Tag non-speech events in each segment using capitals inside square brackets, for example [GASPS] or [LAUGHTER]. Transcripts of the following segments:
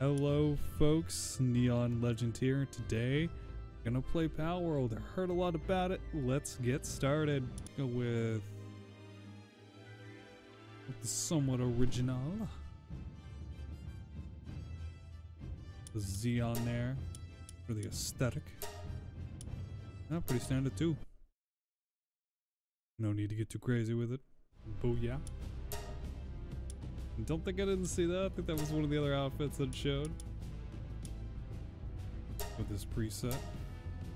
Hello folks, Neon Legend here. Today, gonna play Palworld. I heard a lot about it. Let's get started. Go with, with somewhat original. The Z on there for the aesthetic. Yeah, pretty standard too. No need to get too crazy with it. Booyah. Don't think I didn't see that. I think that was one of the other outfits that showed. With this preset.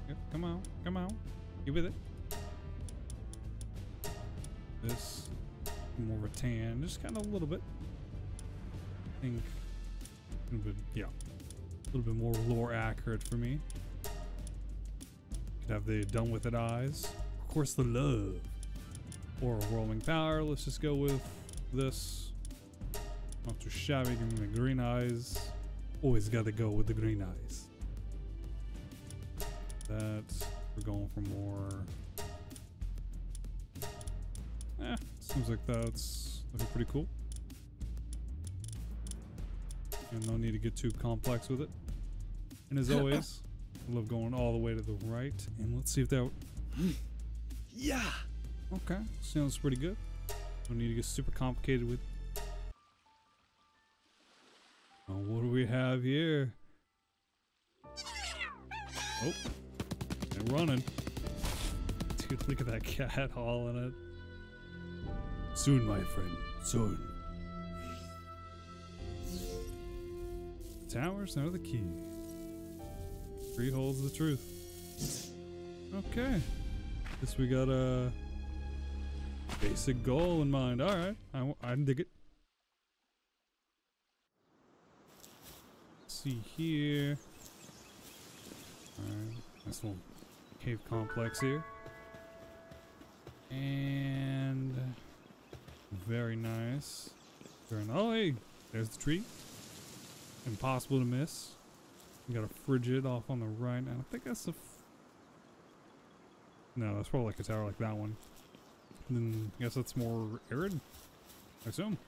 Yep, come on, come on. Get with it. This more of a tan, just kind of a little bit. I think a little bit, yeah, a little bit more lore accurate for me. Could have the done with it eyes. Of course, the love. Or rolling power. Let's just go with this. Not too shabby, give me the green eyes. Always gotta go with the green eyes. That's, we're going for more. Eh, seems like that's looking pretty cool. And no need to get too complex with it. And as always, I love going all the way to the right. And let's see if that. [GASPS] Yeah. Okay, sounds pretty good. Don't need to get super complicated with. Oh, what do we have here? Oh, they're running. Dude, look at that cat hauling it. Soon, my friend, soon. Towers are the key. Three holds the truth. Okay. Guess we got a basic goal in mind. Alright, I, I dig it. See here. Alright, nice little cave complex here. And very nice. Very nice. Oh, hey, there's the tree. Impossible to miss. We got a frigid off on the right. I think that's a. F no, that's probably like a tower like that one. And then I guess that's more arid. I assume.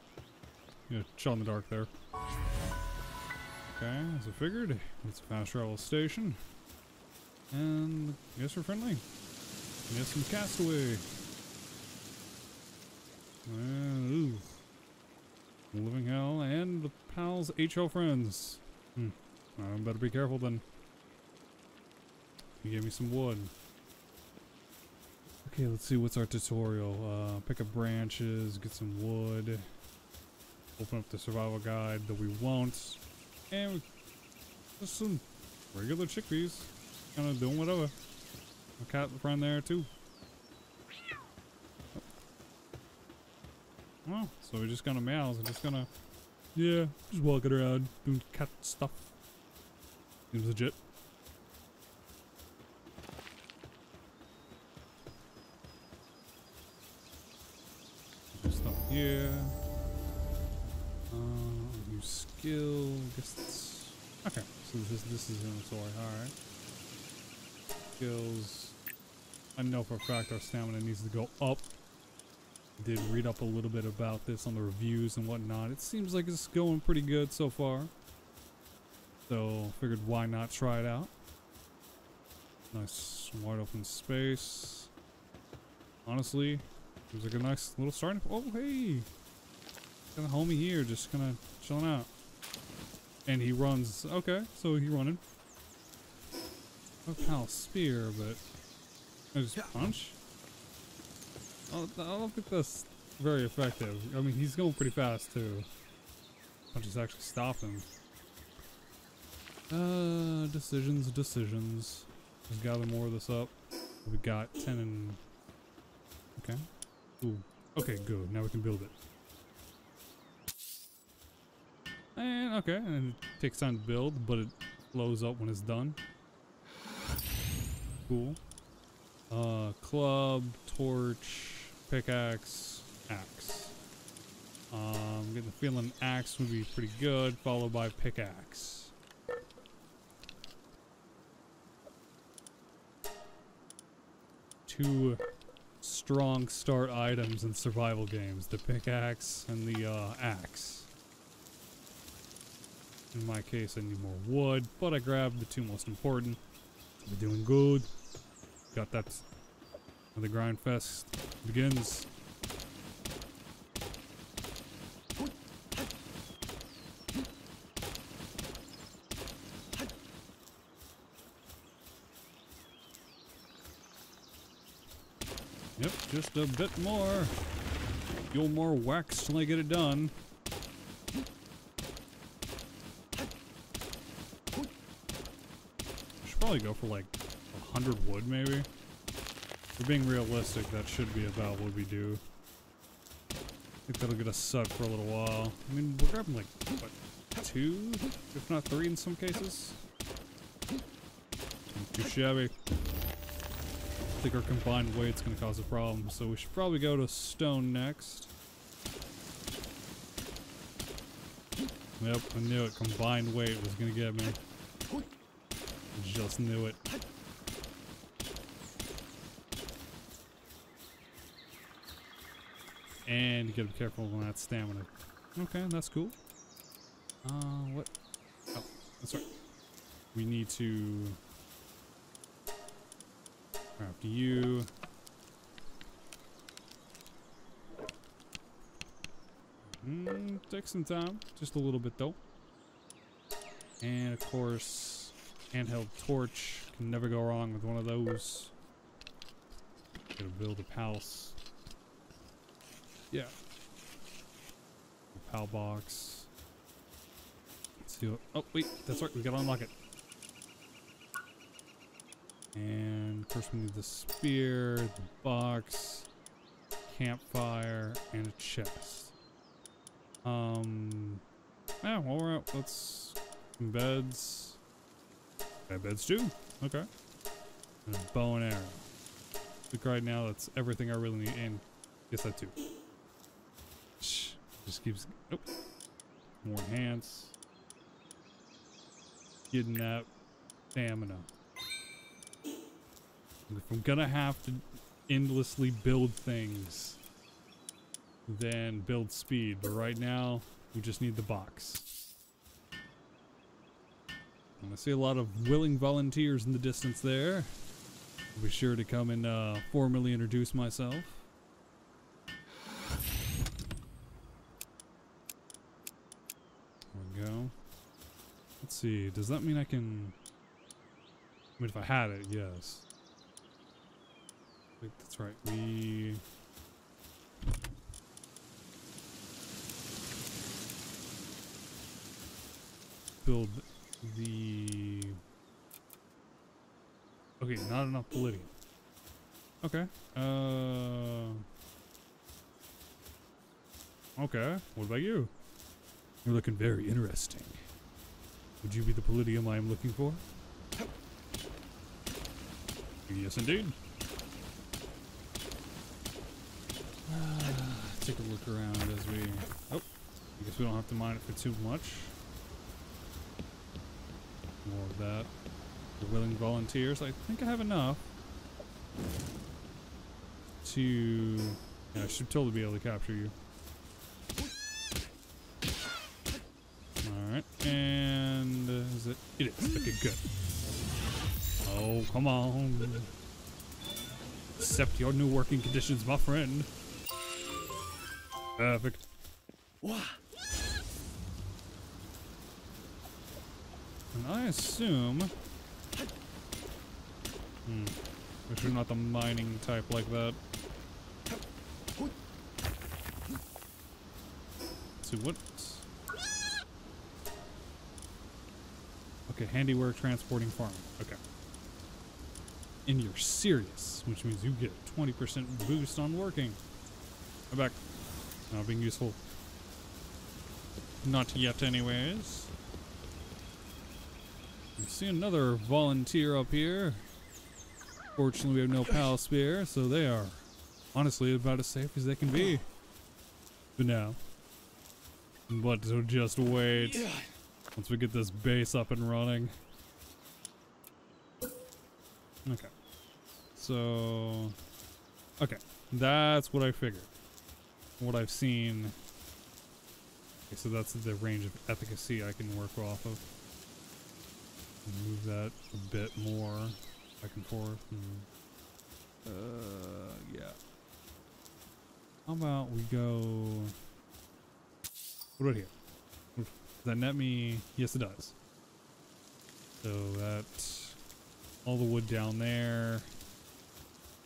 Yeah, shot in the dark there. Okay, as I figured, it's a fast travel station. And I guess we're friendly. I guess some castaway. Uh. Living hell and the pals HL friends. Hmm. I better be careful then. You gave me some wood. Okay, let's see what's our tutorial. Uh, pick up branches, get some wood. Open up the survival guide that we won't. And we, just some regular Chikipis. Kind of doing whatever. A cat friend there too. Well, so we're just gonna meows and just gonna, yeah, just walking around doing cat stuff. Seems legit. Stuff here. Skill. Guess okay. So this is this is inventory. All right. Skills. I know for a fact our stamina needs to go up. I did read up a little bit about this on the reviews and whatnot. It seems like it's going pretty good so far. So figured why not try it out. Nice wide open space. Honestly, seems like a nice little starting. Oh hey, got a homie here, just kind of chilling out. And he runs. Okay, so he running. Oh, Pal Sphere, but I just punch. I don't, I don't think that's very effective. I mean, he's going pretty fast too. Punches actually stop him. Uh, decisions, decisions. Just gather more of this up. We got 10 and... Okay. Ooh. Okay, good. Now we can build it. And okay, and it takes time to build, but it blows up when it's done. Cool. Uh, club, torch, pickaxe, axe. Um, I'm getting the feeling axe would be pretty good, followed by pickaxe. Two strong start items in survival games, the pickaxe and the uh, axe. In my case, I need more wood, but I grabbed the two most important. We're doing good. Got that. The grind fest begins. Yep, just a bit more. Fuel more wax till I get it done. Probably go for like a hundred wood, maybe. If we're being realistic, that should be about what we do. I think that'll get us set for a little while. I mean, we're grabbing like, what, two? If not three in some cases? Too shabby. I think our combined weight's gonna cause a problem, so we should probably go to stone next. Yep, I knew it. Combined weight was gonna get me. Just knew it. And you gotta be careful on that stamina. Okay, that's cool. Uh, what? Oh, that's right. We need to craft you. Mm, take some time, just a little bit though. And of course, handheld torch can never go wrong with one of those. Gonna build a house. Yeah. A pal box. Let's do it. Oh wait, that's right. We gotta unlock it. And of course we need the spear, the box, campfire, and a chest. Um, yeah, well we're out. Let's beds. Got beds too. Okay. And a bow and arrow. Look right now, that's everything I really need. And yes, that too. Just keeps. More hands. Getting that stamina. If I'm gonna have to endlessly build things, then build speed. But right now, we just need the box. And I see a lot of willing volunteers in the distance there. I'll be sure to come and uh, formally introduce myself. There we go. Let's see, does that mean I can... I mean, if I had it, yes. I think that's right. We... Build the... Okay, not enough palladium. Okay. Uh... Okay, what about you? You're looking very interesting. Would you be the palladium I am looking for? Yes, indeed. [SIGHS] Take a look around as we... Oh, I guess we don't have to mine it for too much. More of that. The willing volunteers. I think I have enough to... Yeah, I should totally be able to capture you. Alright, and uh, is it? It is. Okay, good. Oh, come on. Accept your new working conditions, my friend. Perfect. And I assume... Hmm. Wish we're not the mining type like that. Let's see, what... Okay, handiwork, transporting, farm. Okay. And you're serious, which means you get a 20% boost on working. I'm back. Not being useful. Not yet, anyways. See another volunteer up here. Fortunately, we have no Pal Sphere, so they are honestly about as safe as they can be. For now. But so just wait. Once we get this base up and running. Okay. So... Okay. That's what I figured. What I've seen Okay, so that's the range of efficacy I can work off of. Move that a bit more back and forth. And, uh, yeah. How about we go... What about here? Does that net me? Yes, it does. So that... All the wood down there.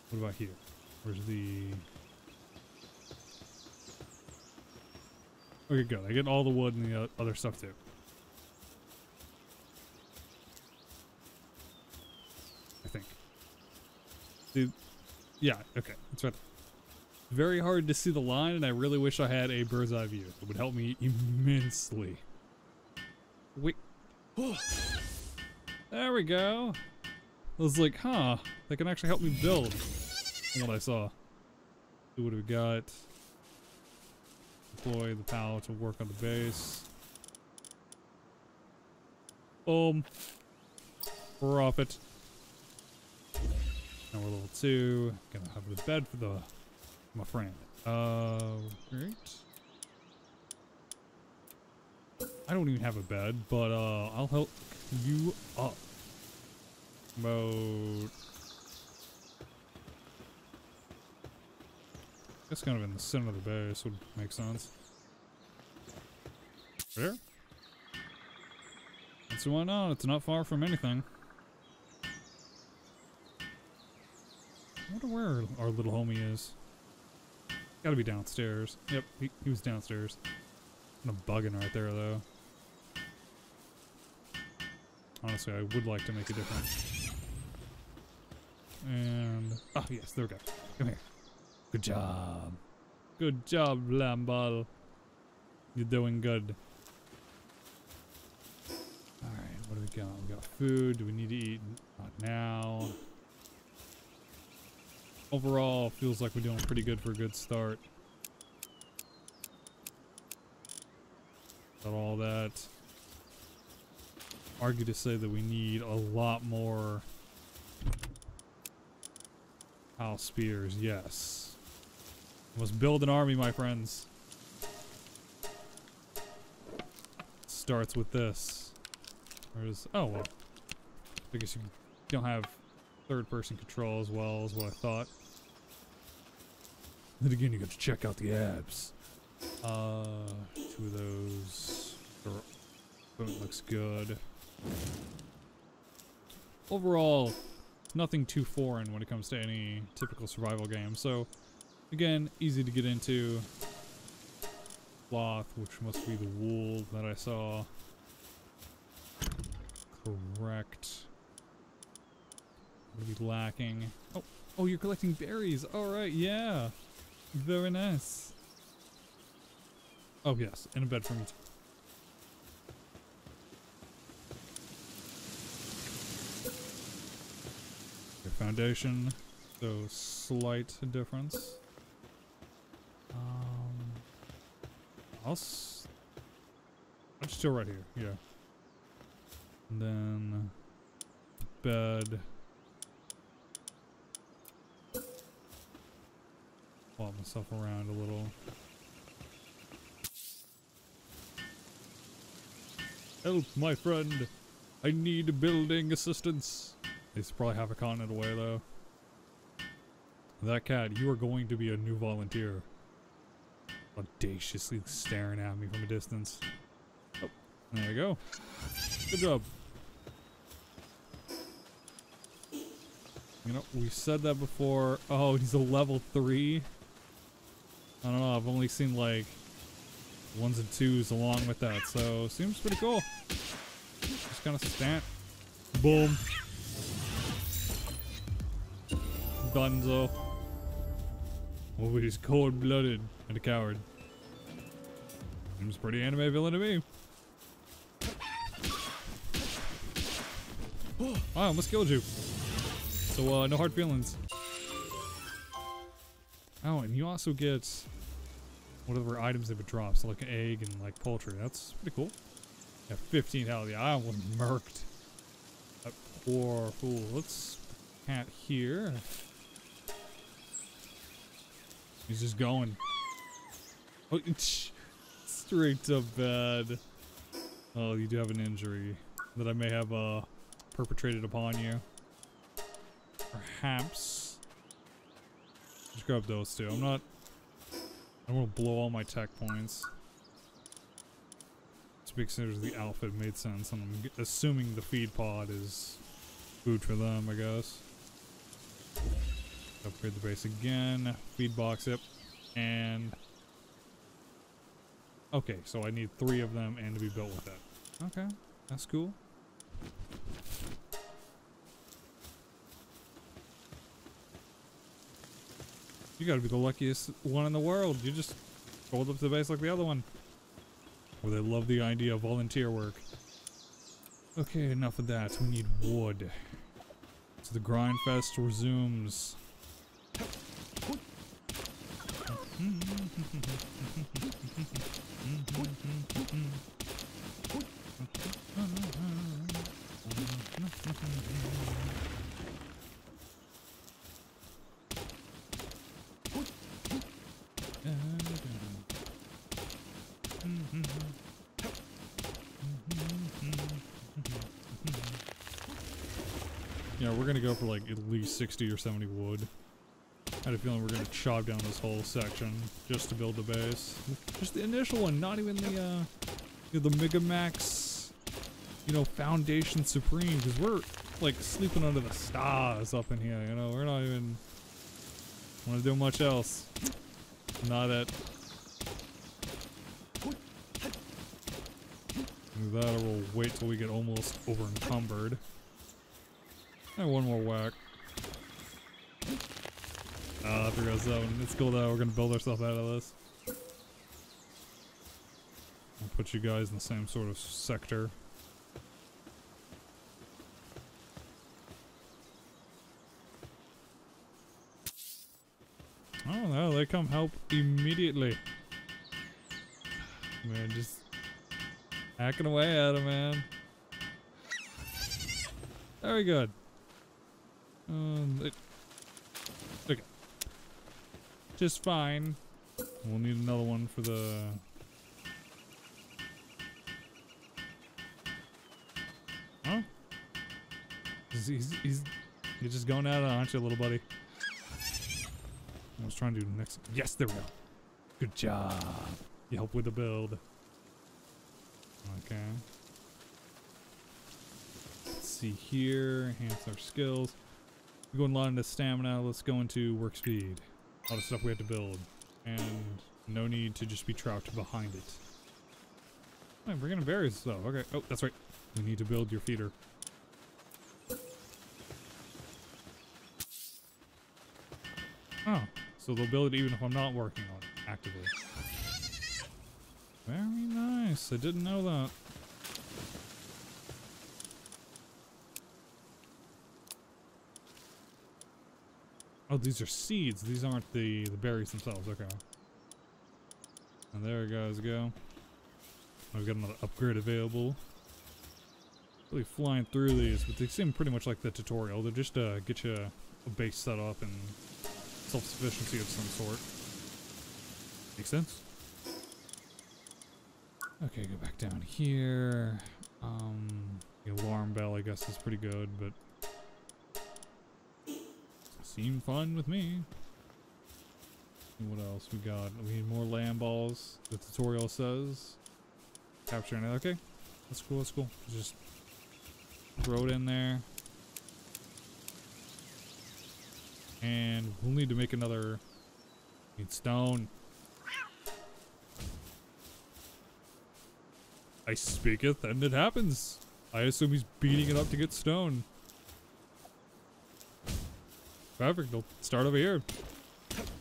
What about here? Where's the... Okay, good. I get all the wood and the other stuff too. I think. Dude, yeah, okay. That's right. Very hard to see the line, and I really wish I had a bird's eye view. It would help me immensely. Wait. [GASPS] there we go. I was like, huh, that can actually help me build. What I saw. See what do we got? Deploy the power to work on the base. Boom. Profit. We're level two. Gonna have a bed for the my friend. Uh, great. I don't even have a bed, but uh, I'll help you up. Mode. That's kind of in the center of the base would make sense. There. And so why not? It's not far from anything. Wonder where our little homie is. Gotta be downstairs. Yep, he, he was downstairs. I'm bugging right there, though. Honestly, I would like to make a difference. And... Oh, yes, there we go. Come here. Good job. Good job, Lamball. You're doing good. Alright, what do we got? We got food. Do we need to eat? Not now overall feels like we're doing pretty good for a good start. Got all that. Argue to say that we need a lot more house spears, yes. Must build an army, my friends. Starts with this. Where's oh well. I guess you don't have third person control as well as what I thought. Then again, you got to check out the abs. Uh, two of those. Boom, looks good. Overall, nothing too foreign when it comes to any typical survival game. So, again, easy to get into. Cloth, which must be the wool that I saw. Correct. What be lacking? Oh, oh, you're collecting berries. All right, yeah. Very nice. Oh yes, in a bed for me too. foundation, so slight difference. Um, I'm still right here. Yeah. And then bed. Swap myself around a little. Help, my friend! I need building assistance! They probably have a continent away, though. That cat, you are going to be a new volunteer. Audaciously staring at me from a distance. Oh, there you go. Good job. You know, we said that before. Oh, he's a level 3. I don't know, I've only seen like ones and twos along with that, so seems pretty cool. Just kind of stand. Boom. Dunzo. Oh, he's cold-blooded and a coward. Seems pretty anime villain to me. [GASPS] Oh, I almost killed you. So, uh, no hard feelings. Oh, and you also get whatever items they would drop. So like an egg and like poultry. That's pretty cool. Yeah, 15 hell yeah. I almost murked. That poor fool. Let's cat here. He's just going. Oh, [LAUGHS] Straight to bed. Oh, you do have an injury that I may have uh, perpetrated upon you. Perhaps. Just grab those two. I'm not. I'm gonna blow all my tech points. Because the outfit made sense, and I'm assuming the feed pod is food for them, I guess. Upgrade the base again. Feed box, yep. And... Okay, so I need three of them and to be built with it. Okay, that's cool. You gotta be the luckiest one in the world. You just rolled up to the base like the other one. Or they love the idea of volunteer work. Okay, enough of that. We need wood. So the grind fest resumes. [LAUGHS] We're gonna go for like at least 60 or 70 wood. I had a feeling we're gonna chop down this whole section just to build the base. Just the initial one, not even the, uh, you know, the Mega Max, you know, Foundation Supreme, because we're, like, sleeping under the stars up in here, you know? We're not even want to do much else. Not at... Do that or we'll wait till we get almost over encumbered. And one more whack. Ah, uh, there goes that one. It's cool that we're gonna build ourselves out of this. I'll put you guys in the same sort of sector. Oh no, they come help immediately. Man, just hacking away at him, man. Very good. Um, okay. Just fine. We'll need another one for the... Huh? He's, he's, he's, you're just going at it, aren't you, little buddy? I was trying to do the next. Yes, there we go. Good job. You help with the build. Okay. Let's see here. Enhance our skills. We go a lot into stamina. Let's go into work speed. A lot of stuff we have to build. And no need to just be trapped behind it. Oh, we're getting berries though. Okay. Oh, that's right. We need to build your feeder. Oh, so they'll build it even if I'm not working on it actively. Very nice. I didn't know that. Oh, these are seeds. These aren't the, the berries themselves. Okay. And there guys go. I've got another upgrade available. Really flying through these, but they seem pretty much like the tutorial. They're just uh, get you a base set up and self-sufficiency of some sort. Makes sense? Okay, go back down here. Um, the alarm bell, I guess, is pretty good, but seemed fine with me. What else we got? We need more Lamballs. The tutorial says. Capturing it. Okay, that's cool. That's cool. Just throw it in there. And we'll need to make another need stone. I speaketh and it happens. I assume he's beating it up to get stone. Perfect, I'll start over here.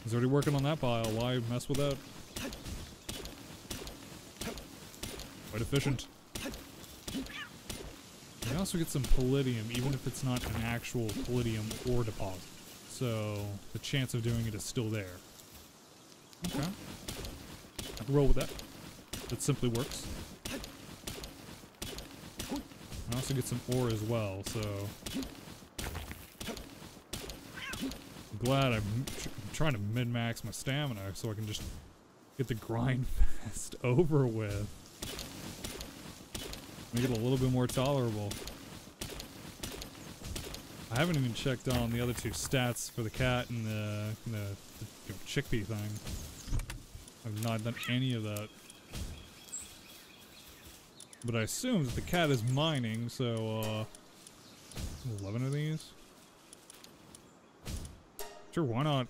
He's already working on that pile, why mess with that? Quite efficient. We also get some palladium, even if it's not an actual palladium ore deposit. So, the chance of doing it is still there. Okay. I can roll with that. That simply works. I also get some ore as well, so... I'm glad I'm, tr trying to min-max my stamina so I can just get the grind [LAUGHS] just over with. Make it a little bit more tolerable. I haven't even checked on the other two stats for the cat and the, the, the you know, Chikipi thing. I've not done any of that. But I assume that the cat is mining, so, uh... 11 of these? Sure, why not?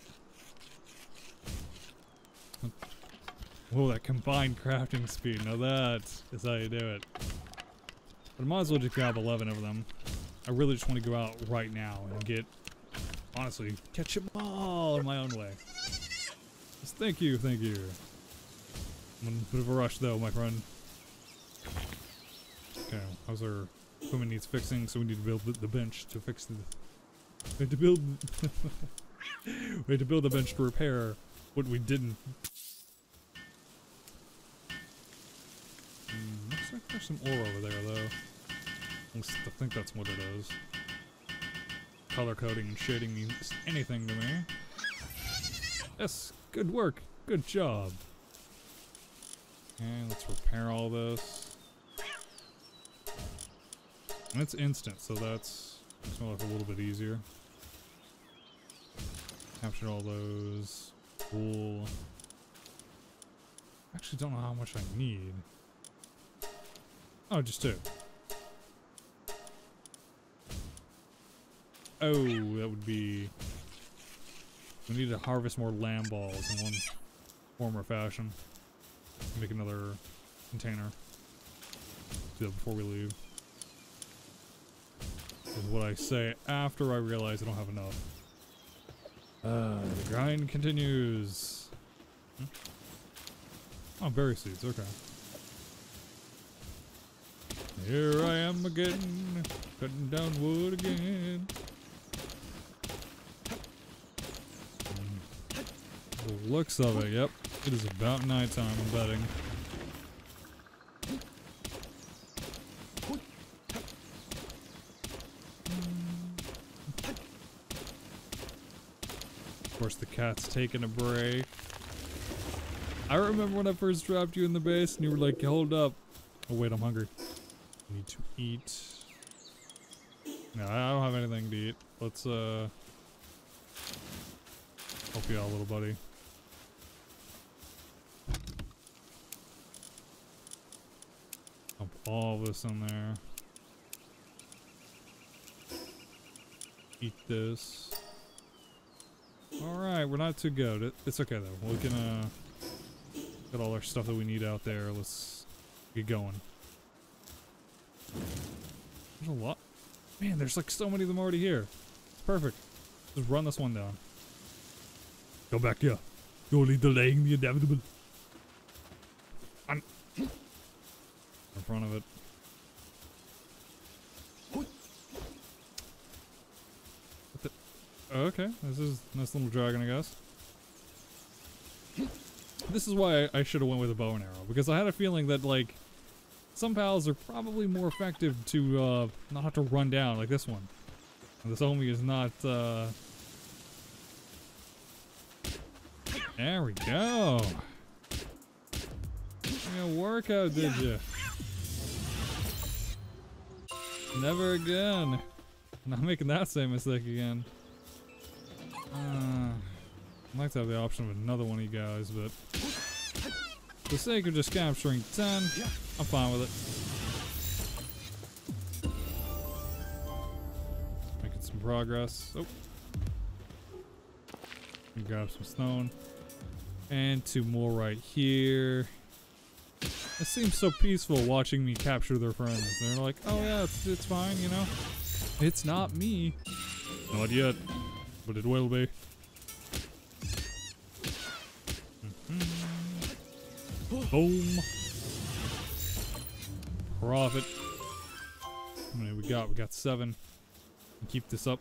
Whoa, that combined crafting speed. Now that is how you do it. But I might as well just grab 11 of them. I really just want to go out right now and get, honestly, catch them all in my own way. Just thank you, thank you. I'm in a bit of a rush though, my friend. Okay, how's our equipment needs fixing, so we need to build the, bench to fix the... To build... [LAUGHS] [LAUGHS] we had to build a bench to repair what we didn't. Mm, looks like there's some ore over there, though. I think that's what it is. Color coding and shading means anything to me. Yes, good work. Good job. Okay, let's repair all this. And it's instant, so that's makes my life a little bit easier. Captured all those. Cool. Actually don't know how much I need. Oh, just two. Oh, that would be... We need to harvest more Lamballs in one form or fashion. Make another container. Do that before we leave. Is what I say after I realize I don't have enough. Uh, the grind continues. Hmm? Oh, berry seeds, okay. Here I am again, cutting down wood again. Hmm. The looks of it, yep. It is about nighttime, I'm betting. Cat's taking a break. I remember when I first dropped you in the base and you were like, hold up. Oh wait, I'm hungry. I need to eat. No, I don't have anything to eat. Let's, uh... Help you out, little buddy. Dump all this in there. Eat this. Alright, we're not too good. It, it's okay though. We can, uh... Got all our stuff that we need out there. Let's get going. There's a lot. Man, there's like so many of them already here. It's perfect. Just run this one down. Go back here. You're only delaying the inevitable. I'm In front of it. What the? Okay, this is a nice little dragon, I guess. This is why I, should have went with a bow and arrow, because I had a feeling that, like, some pals are probably more effective to uh, not have to run down like this one. And this homie is not, uh... There we go. Yeah, workout, did you? Never again. Not making that same mistake again. Uh, I'd like to have the option of another one of you guys, but for the sake of just capturing 10, I'm fine with it. Making some progress. Oh. Grab some stone. And two more right here. It seems so peaceful watching me capture their friends. They're like, oh yeah, it's, it's fine, you know? It's not me. Not yet, but it will be. Mm-hmm. Boom. Profit. How many we got? We got seven. Keep this up.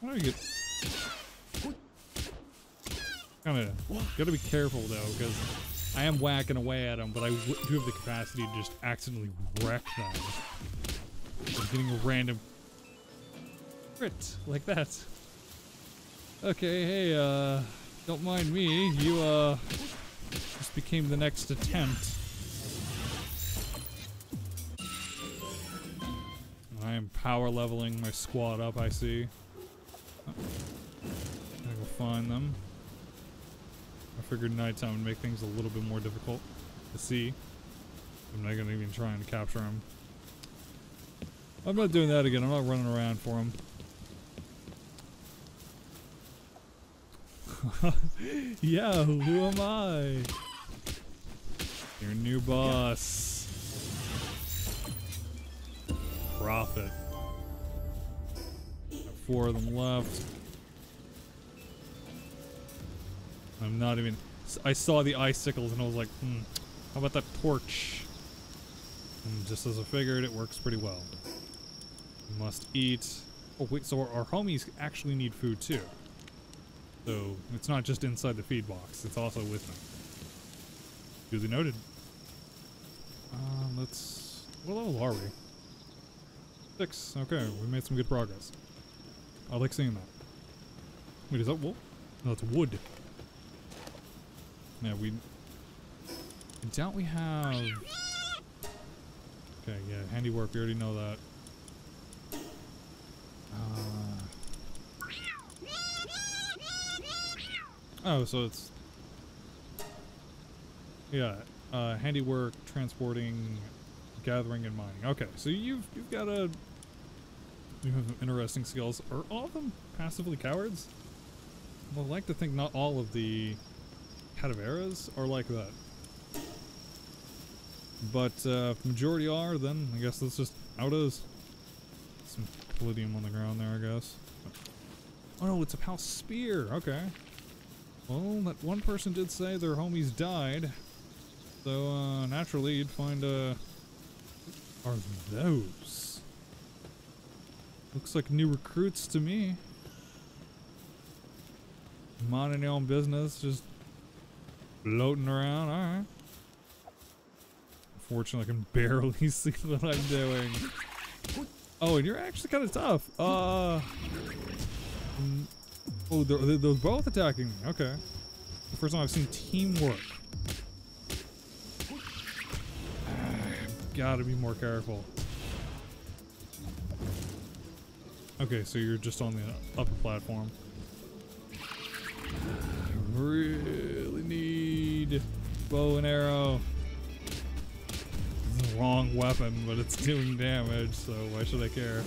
How do we get... Kinda... Gotta be careful though, because I am whacking away at them, but I do have the capacity to just accidentally wreck them. Just getting a random crit like that. Okay, hey, uh, don't mind me. You, uh, This became the next attempt. I am power leveling my squad up, I see. Gotta go find them. I figured nighttime would make things a little bit more difficult to see. I'm not gonna even try and capture him. I'm not doing that again. I'm not running around for him. [LAUGHS] yeah, who am I? Your new boss. Got four of them left. I'm not even. I saw the icicles and I was like, hmm, how about that torch? And just as I figured, it works pretty well. Must eat. Oh wait, so our, our homies actually need food too. So it's not just inside the feed box; it's also with them. Duly noted. Uh, let's. What level are we? Six. Okay, we made some good progress. I like seeing that. Wait, is that wool? No, it's wood. Yeah, we. I doubt we have. Okay, yeah, handiwork. We already know that. Uh, oh, so it's yeah, uh, handiwork, transporting, gathering, and mining. Okay, so you've you've got a you have some interesting skills. Are all of them passively cowards? Well, I like to think not all of the cadaveras are like that. But uh, if majority are, then I guess that's just how it is. Some palladium on the ground there, I guess. Oh no, it's a Pal Sphere. Okay. Well, that one person did say their homies died. So, uh, naturally, you'd find, uh... Are those? Looks like new recruits to me. Minding your own business, just floating around, alright. Unfortunately, I can [LAUGHS] barely see what I'm doing. Oh, and you're actually kind of tough. Uh... Oh, they're, they're, both attacking me. Okay. The first time I've seen teamwork. Gotta be more careful. Okay, so you're just on the upper platform. I really need bow and arrow. Wrong weapon, but it's [LAUGHS] doing damage, so why should I care?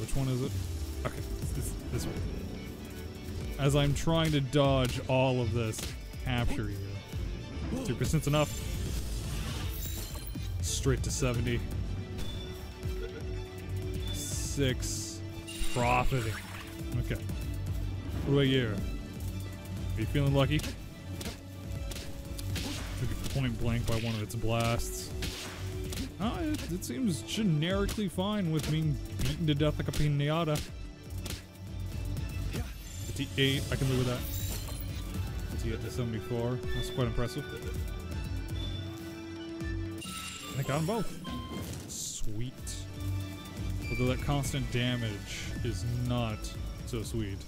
Which one is it? Okay, this, this way. As I'm trying to dodge all of this, capture you. 2% enough. Straight to 70. Six. Profiting. Okay. What about you? Are you feeling lucky? Took it point blank by one of its blasts. Oh, it, it seems generically fine with being beaten to death like a pinata. 58, I can live with that. 58 to 74, that's quite impressive. I got them both. Sweet. Although that constant damage is not so sweet.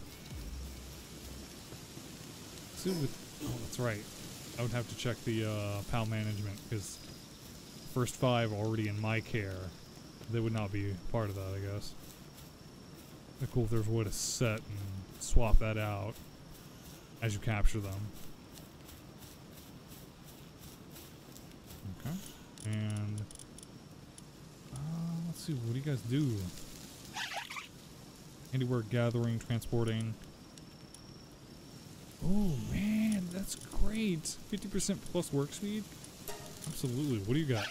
Oh, that's right. I would have to check the uh, PAL management because first five already in my care, they would not be part of that, I guess. It'd be cool if there's a way to set and swap that out as you capture them. Okay. And uh, let's see, what do you guys do? Handiwork gathering, transporting. Oh man, that's great. 50% plus work speed? Absolutely. What do you got?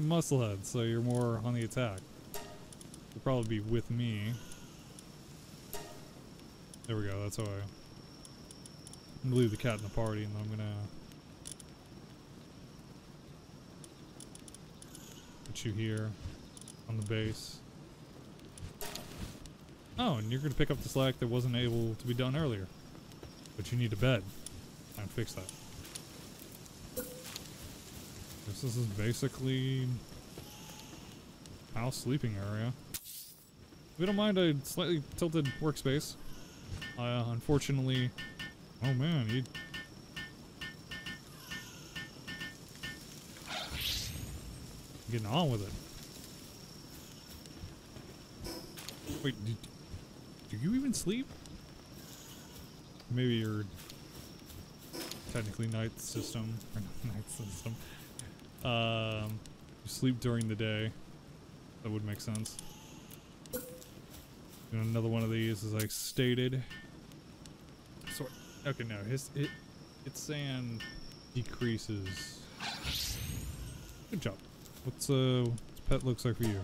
Musclehead, so you're more on the attack. You'll probably be with me. There we go, that's how I... I'm gonna leave the cat in the party and I'm gonna... Put you here on the base. Oh, and you're gonna pick up the slack that wasn't able to be done earlier. But you need a bed. Time to fix that. This is basically house sleeping area. We don't mind a slightly tilted workspace. Uh, unfortunately Oh man, you. Getting on with it. Wait, did, do you even sleep? Maybe you're technically night system or [LAUGHS] not night system. Um, you sleep during the day. That would make sense. And another one of these, as I stated. So, okay, no, his it it's saying decreases. Good job. What's uh, what's pet looks like for you?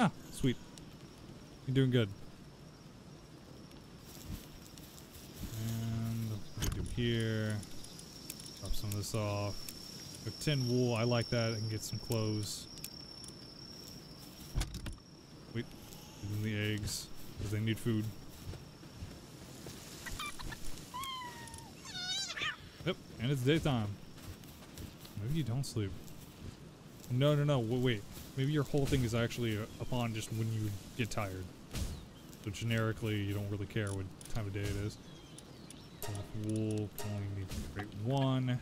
Ah, sweet. You're doing good. And what do here? Drop some of this off. Have 10 wool. I like that. I can get some clothes. Wait. Give them the eggs. Because they need food. Yep. And it's daytime. Maybe you don't sleep. No, no, no. Wait. Maybe your whole thing is actually uh, upon just when you get tired. So generically, you don't really care what time of day it is. Wool. Only need to create one.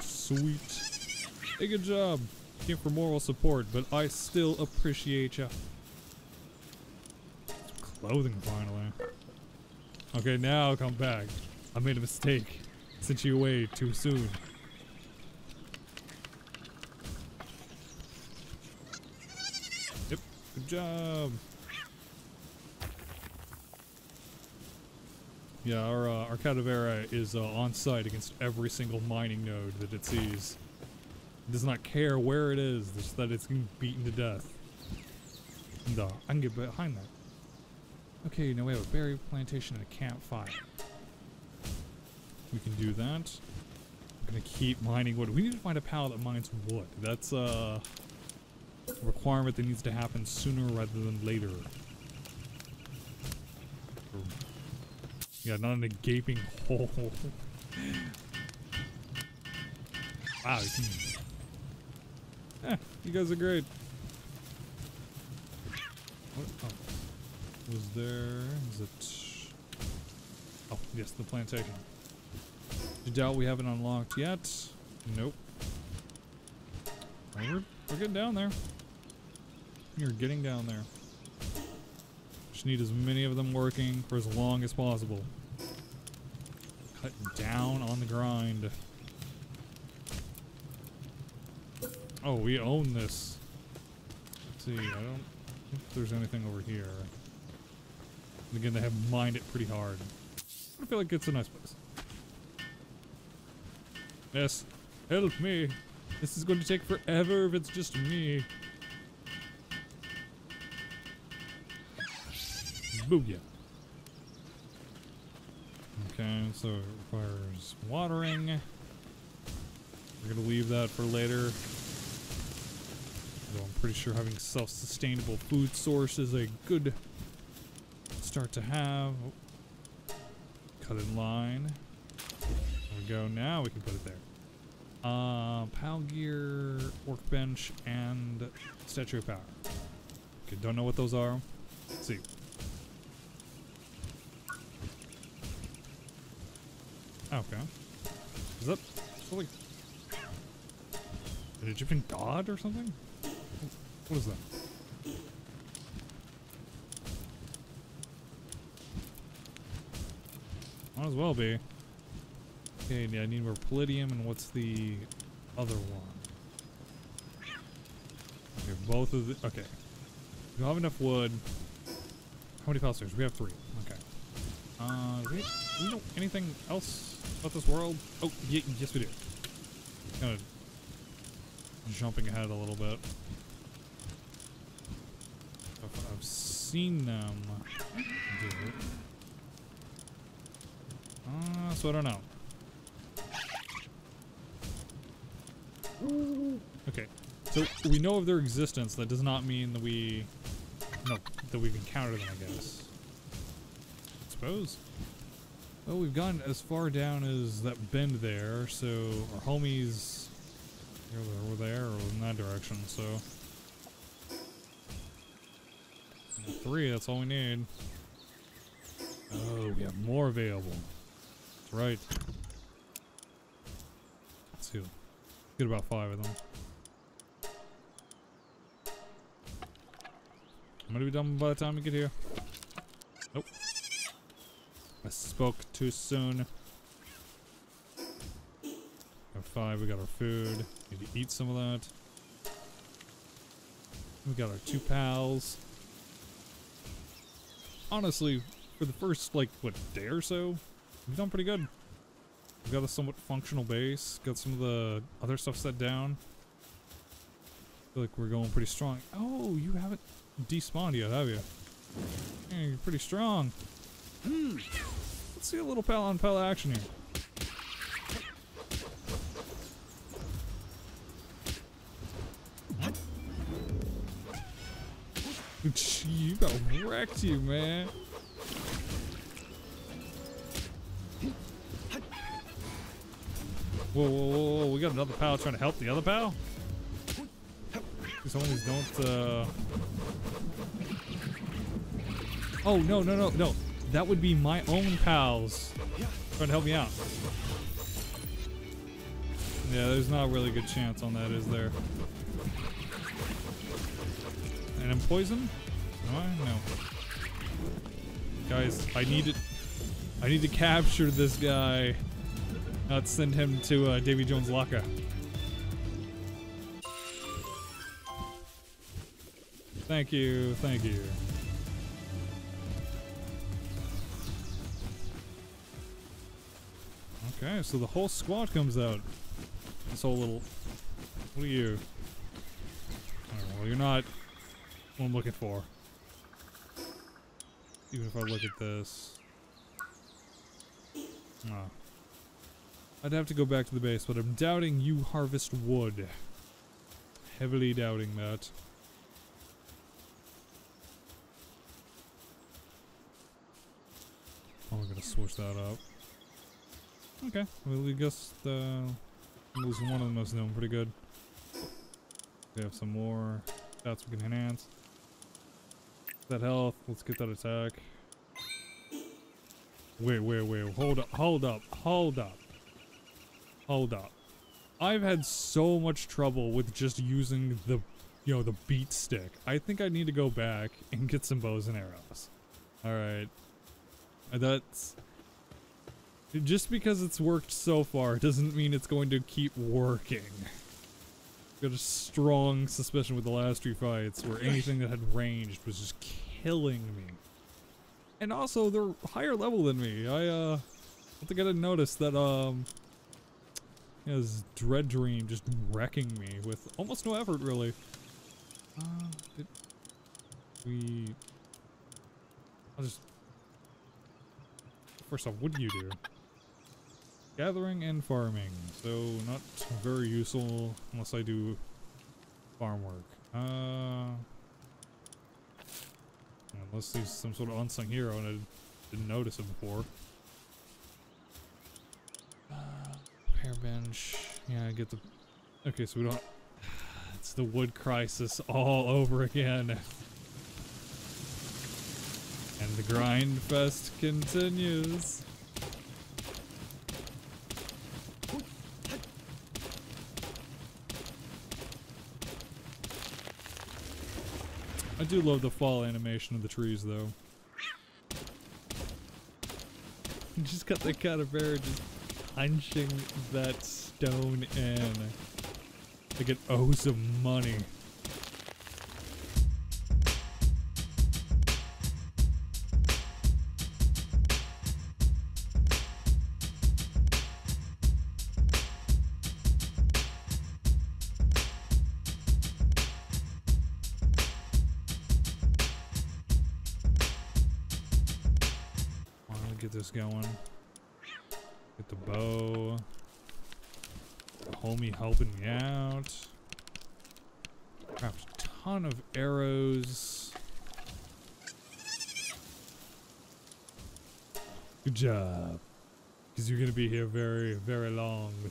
Sweet. Hey, good job. Came for moral support, but I still appreciate ya. Clothing, finally. Okay, now come back. I made a mistake. Sent you away too soon. Yep, good job. Yeah, our uh, our Cadavera is uh, on site against every single mining node that it sees. It does not care where it is, just that it's beaten to death. And uh, I can get behind that. Okay, now we have a berry plantation and a campfire. We can do that. I'm gonna keep mining wood. We need to find a pal that mines wood. That's a requirement that needs to happen sooner rather than later. Yeah, not in a gaping [LAUGHS] hole. wow, you can... Eh, you guys are great. What? Oh. Was there... Is it... Oh, yes, the plantation. You doubt we haven't unlocked yet? Nope. We're, we're getting down there. You're getting down there. Just need as many of them working for as long as possible. Cut down on the grind. Oh, we own this. Let's see, I don't think there's anything over here. Again, they have mined it pretty hard. I feel like it's a nice place. Yes, help me. This is going to take forever if it's just me. Booyah. Okay, so it requires watering. We're gonna leave that for later. Though I'm pretty sure having self-sustainable food source is a good start to have. Cut in line. There we go. Now we can put it there. Uh, Pal Gear, Workbench, and Statue of Power. Okay, don't know what those are. Let's see. Okay. Is that, is that like an Egyptian god or something? What is that? Might as well be. Okay, I need more palladium, and what's the other one? Okay, both of the, okay. We don't have enough wood. How many stairs? We have three. Okay. Uh, do we, do we know anything else about this world? Oh, yes we do. Kind of jumping ahead a little bit. I've, I've seen them do it. Uh, so I don't know. Okay, so we know of their existence. That does not mean that we, no, that we've encountered them. I guess. I suppose. Well, we've gone as far down as that bend there, so our homies over there or in that direction. So three, that's all we need. Oh, we have more available. Right. Let's. Get about five of them. I'm gonna be done by the time we get here. Nope. I spoke too soon. Five, we got our food. Need to eat some of that. We got our two pals. Honestly, for the first, like, what, day or so, we've done pretty good. We've got a somewhat functional base. Got some of the other stuff set down. feel like we're going pretty strong. Oh, you haven't despawned yet, have you? Yeah, you're pretty strong. Hmm. Let's see a little pal on pal action here. You got wrecked you, man. Whoa, whoa, whoa, whoa, we got another pal trying to help the other pal? These don't, uh... Oh, no, no, no, no. That would be my own pals trying to help me out. Yeah, there's not a really good chance on that, is there? And I'm poisoned? Am I? No. Guys, I need to... I need to capture this guy. Not send him to uh, Davy Jones' locker. Thank you, thank you. Okay, so the whole squad comes out. This whole little... What are you? Well, you're not what I'm looking for. Even if I look at this. Oh. I'd have to go back to the base, but I'm doubting you harvest wood. Heavily doubting that. Oh, we're gonna switch that up. Okay, well, I guess the one of them is doing pretty good. We have some more stats we can enhance. That health, let's get that attack. Wait, wait, wait, hold up, hold up, hold up. Hold up. I've had so much trouble with just using the, you know, the beat stick. I think I need to go back and get some bows and arrows. Alright. That's... Just because it's worked so far doesn't mean it's going to keep working. Got a strong suspicion with the last three fights where anything that had ranged was just killing me. And also, they're higher level than me. I, uh, I think I didn't notice that, um, his Dread Dream just wrecking me with almost no effort, really. Uh, did we... I'll just... First off, what do you do? Gathering and farming, so not very useful unless I do farm work. Uh, unless he's some sort of unsung hero and I didn't notice him before. Uh, repair bench. Yeah, I get the... Okay, so we don't... It's the wood crisis all over again. And the grind fest continues. I do love the fall animation of the trees, though. [LAUGHS] Just got the kind of bear just punching that stone in. Like it owes him money.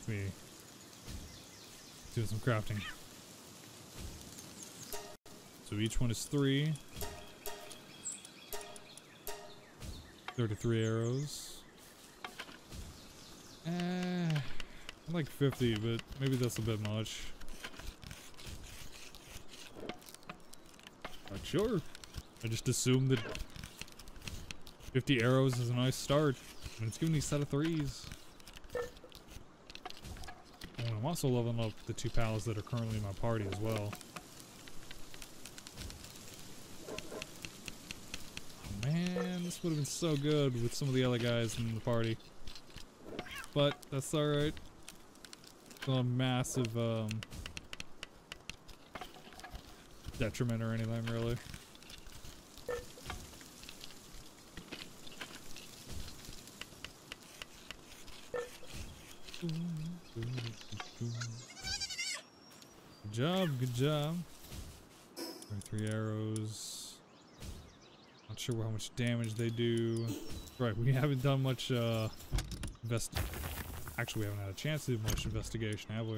Me. Doing some crafting. So each one is three. 33 arrows. Eh, I like 50, but maybe that's a bit much. Not sure. I just assumed that 50 arrows is a nice start. And it's giving me a set of threes. I'm also leveling up the two pals that are currently in my party as well. Oh, man, this would have been so good with some of the other guys in the party. But that's alright. Not a massive um, detriment or anything really. Good job, good job. Three arrows. Not sure how much damage they do. Right, we haven't done much uh invest actually we haven't had a chance to do much investigation, have we?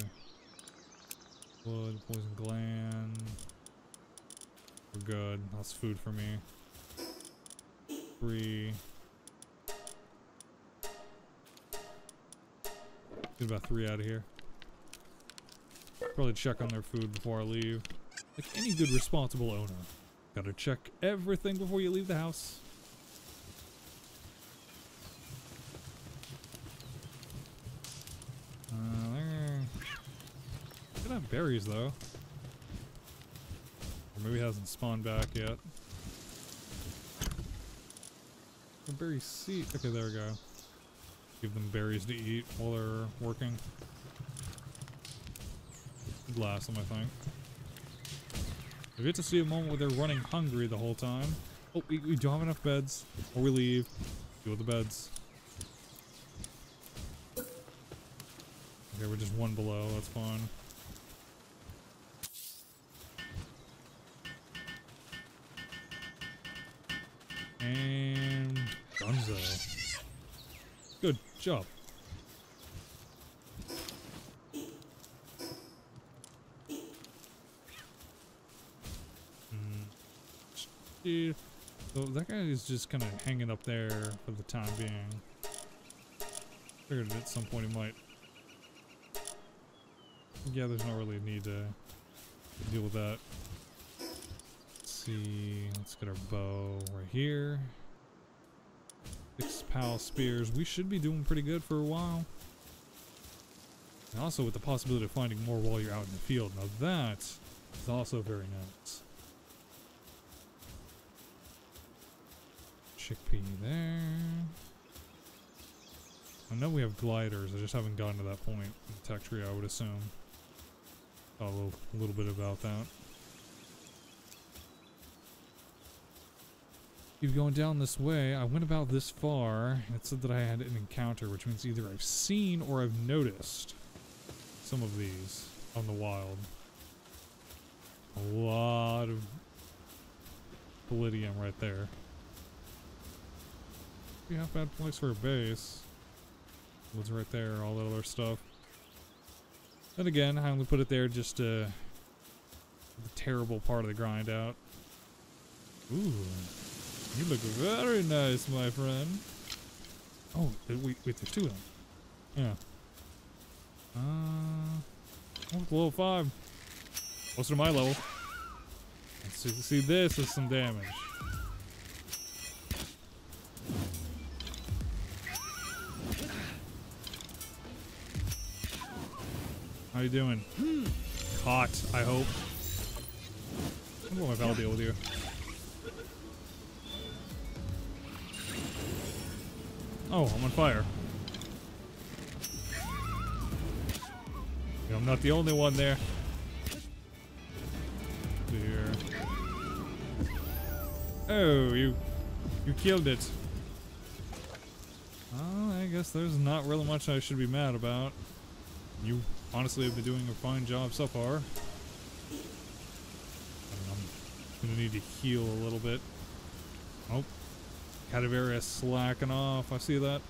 Blood, poison gland. We're good. That's food for me. Three. Get about three out of here. Probably check on their food before I leave. Like any good responsible owner. Gotta check everything before you leave the house. Uh, there. Have berries though. Or maybe hasn't spawned back yet. A berry seed. Okay, there we go. Give them berries to eat while they're working. Last them, I think. We get to see a moment where they're running hungry the whole time. Oh, we, we don't have enough beds. Before we leave, deal with the beds. Okay, we're just one below. That's fine. And Dunzo. Good job. So that guy is just kind of hanging up there for the time being. Figured at some point he might. Yeah, there's not really need to deal with that. Let's see. Let's get our bow right here. Six Pal Spheres. We should be doing pretty good for a while. And also with the possibility of finding more while you're out in the field. Now that is also very nice. Chikipi there. I know we have gliders, I just haven't gotten to that point in the tech tree, I would assume. a little, a little bit about that. Keep going down this way. I went about this far, and it said that I had an encounter, which means either I've seen or I've noticed some of these on the wild. A lot of palladium right there. Be half bad place for a base. Woods right there, all that other stuff. And again, I only put it there just to the terrible part of the grind out. Ooh. You look very nice, my friend. Oh, wait, wait, there's two of them. Yeah. Uh, oh, level 5. Closer to my level. Let's see, see this is some damage. How you doing? Caught, I hope. I wonder if I'll deal with you. Oh, I'm on fire. I'm not the only one there. Here. Oh, you you killed it. Oh, I guess there's not really much I should be mad about. You honestly have been doing a fine job so far. I'm gonna need to heal a little bit. Oh, Cadavera slacking off. I see that.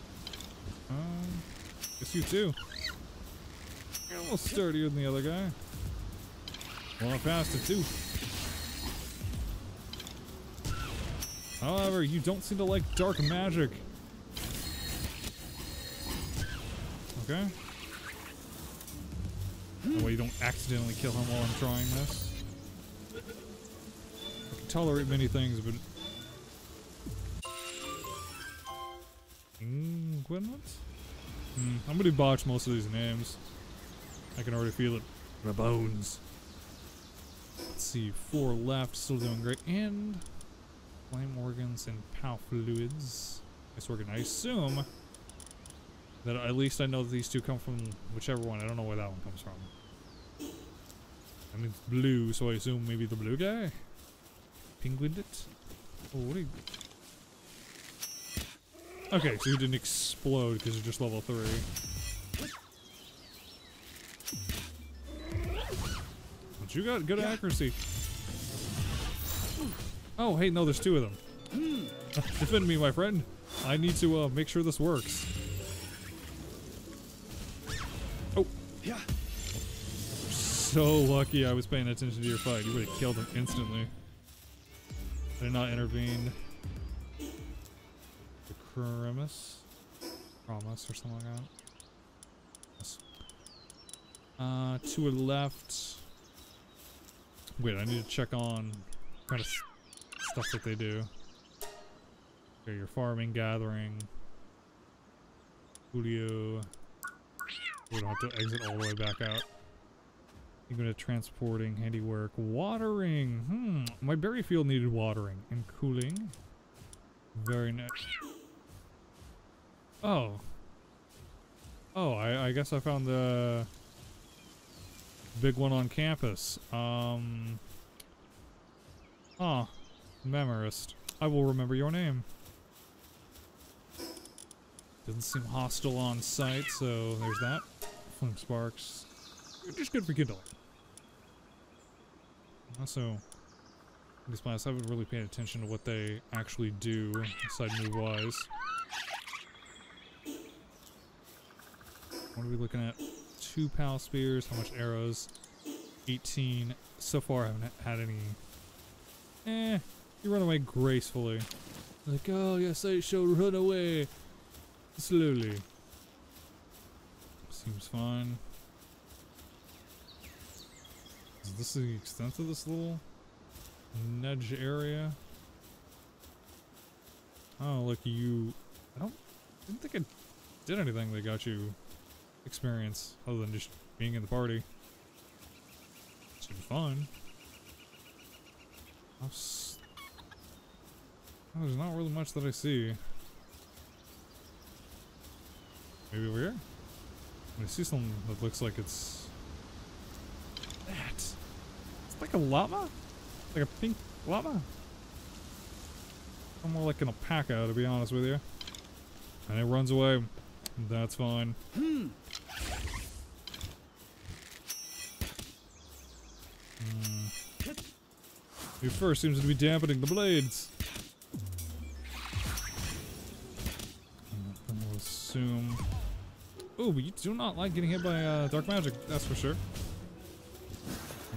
Um, guess you too. You're a little sturdier than the other guy. A lot faster too. However, you don't seem to like dark magic. Okay. That way you don't accidentally kill him while I'm trying this. I can tolerate many things, but... Inguinant? Hmm, I'm gonna botch most of these names. I can already feel it. My bones. Let's see, four left, still doing great. And flame organs and Pal Fluids. Nice organ. I assume that at least I know that these two come from whichever one. I don't know where that one comes from. I mean, it's blue, so I assume maybe the blue guy? Penguined it? Oh, what are you... Okay, so you didn't explode because you're just level 3. But you got good accuracy. Oh, hey, no, there's two of them. [LAUGHS] Defend me, my friend. I need to uh, make sure this works. So lucky I was paying attention to your fight. You would have killed him instantly. I did not intervene. The Cremis? Promise or something like that. Yes. Uh, to a left. Wait, I need to check on kind of stuff that they do. Okay, you're farming, gathering. Julio. We don't have to exit all the way back out. To transporting, handiwork, watering. Hmm, my berry field needed watering and cooling. Very nice. Oh. Oh, I, I guess I found the big one on campus. Um. Ah, memorist. I will remember your name. Doesn't seem hostile on sight, so there's that. Flame sparks. Just good for kindling. Also, these planets, I haven't really paid attention to what they actually do, side move wise. What are we looking at? Two Pal Spheres, how much arrows? 18. So far, I haven't had any. Eh, you run away gracefully. Like, oh, yes, I shall run away. Slowly. Seems fine. Is this the extent of this little nudge area? Oh, look, you... I don't... didn't think it did anything that got you experience other than just being in the party. Seems fine. Oh, there's not really much that I see. Maybe over here? I see something that looks like it's... Like a llama? Like a pink llama? I'm more like an alpaca, to be honest with you. And it runs away. That's fine. Hmm. Hmm. Your fur seems to be dampening the blades. Hmm, I'll assume Oh, but you do not like getting hit by uh, dark magic, that's for sure.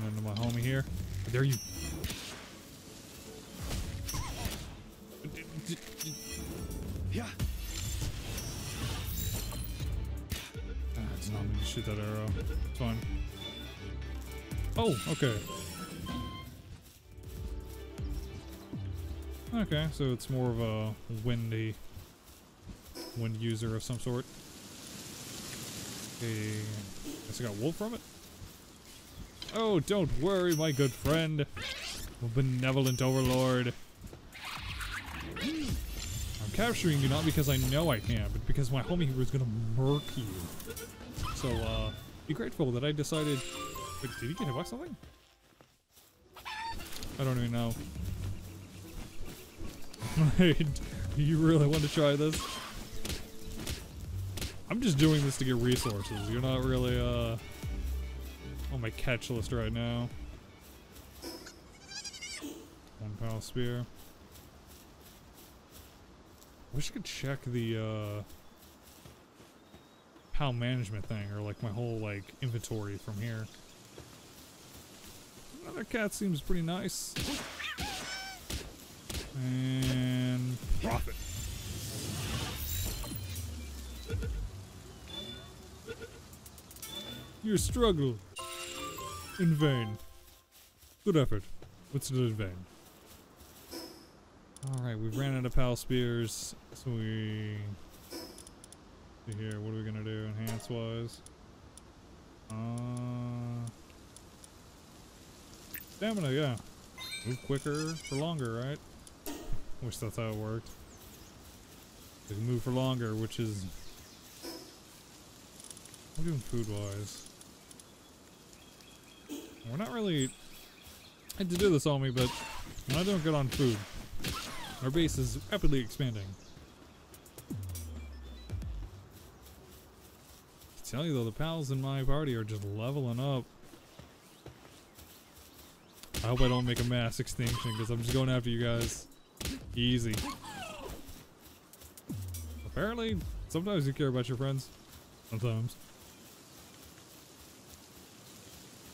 Into my homie here. There you. Yeah. Ah, I did not mean to shoot that arrow. It's fine. Oh, okay. Okay, so it's more of a windy wind user of some sort. Okay. Guess I got wool from it? Oh, don't worry, my good friend. Benevolent overlord. I'm capturing you not because I know I can, but because my homie here is gonna murk you. So, uh, be grateful that I decided... Wait, did he get hit by something? I don't even know. [LAUGHS] You really want to try this? I'm just doing this to get resources. You're not really, uh, on my catch list right now. One Pal Sphere. Wish I could check the, uh, pal management thing, or like my whole, like, inventory from here. Another cat seems pretty nice. And profit. Your struggle in vain. Good effort. What's in vain? Alright, we've ran out of Pal Spheres, so we see here, what are we gonna do enhance wise? Uh stamina, yeah. Move quicker for longer, right? Wish that's how it worked. We can move for longer, which is we're doing food wise. We're not really I hate to do this on me, but I don't get on food, our base is rapidly expanding. I tell you though, the pals in my party are just leveling up. I hope I don't make a mass extinction because I'm just going after you guys. Easy. Apparently, sometimes you care about your friends. Sometimes.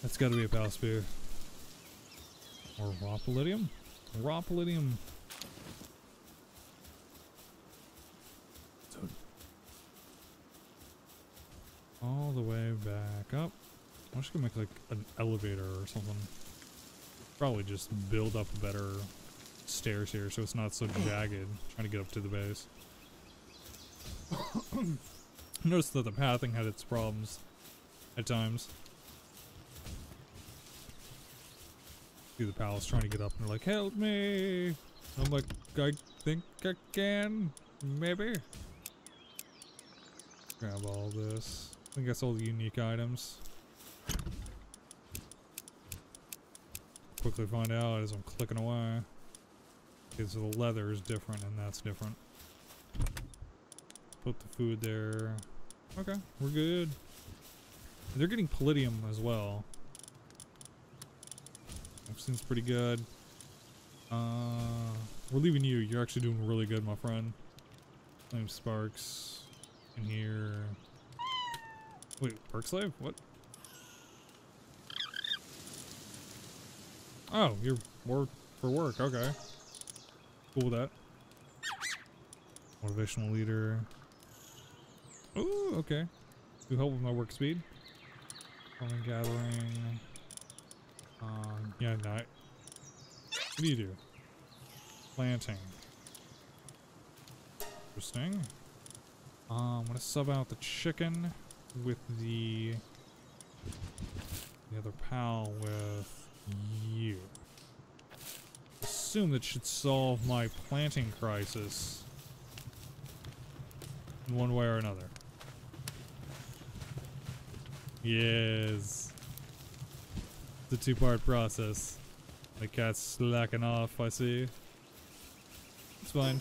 That's gotta be a Pal Sphere. Or raw palladium? Raw palladium. All the way back up. I'm just gonna make like an elevator or something. Probably just build up better stairs here so it's not so [COUGHS] jagged trying to get up to the base. [COUGHS] Notice that the pathing had its problems at times. The palace trying to get up and they're like, help me! I'm like, I think I can, maybe? Grab all this. I think that's all the unique items. Quickly find out as I'm clicking away. So the leather is different and that's different. Put the food there. Okay, we're good. They're getting palladium as well. Seems pretty good. Uh, we're leaving you. You're actually doing really good, my friend. Flame Sparks in here. Wait, work slave? What? Oh, you're more for work. Okay. Cool with that. Motivational leader. Ooh, okay. Do help with my work speed. Only gathering. Um, yeah, no. What do you do? Planting. Interesting. Um, I'm gonna sub out the chicken with the the other pal with you. Assume that should solve my planting crisis in one way or another. Yes. The two-part process. The cat's slacking off, I see. It's fine.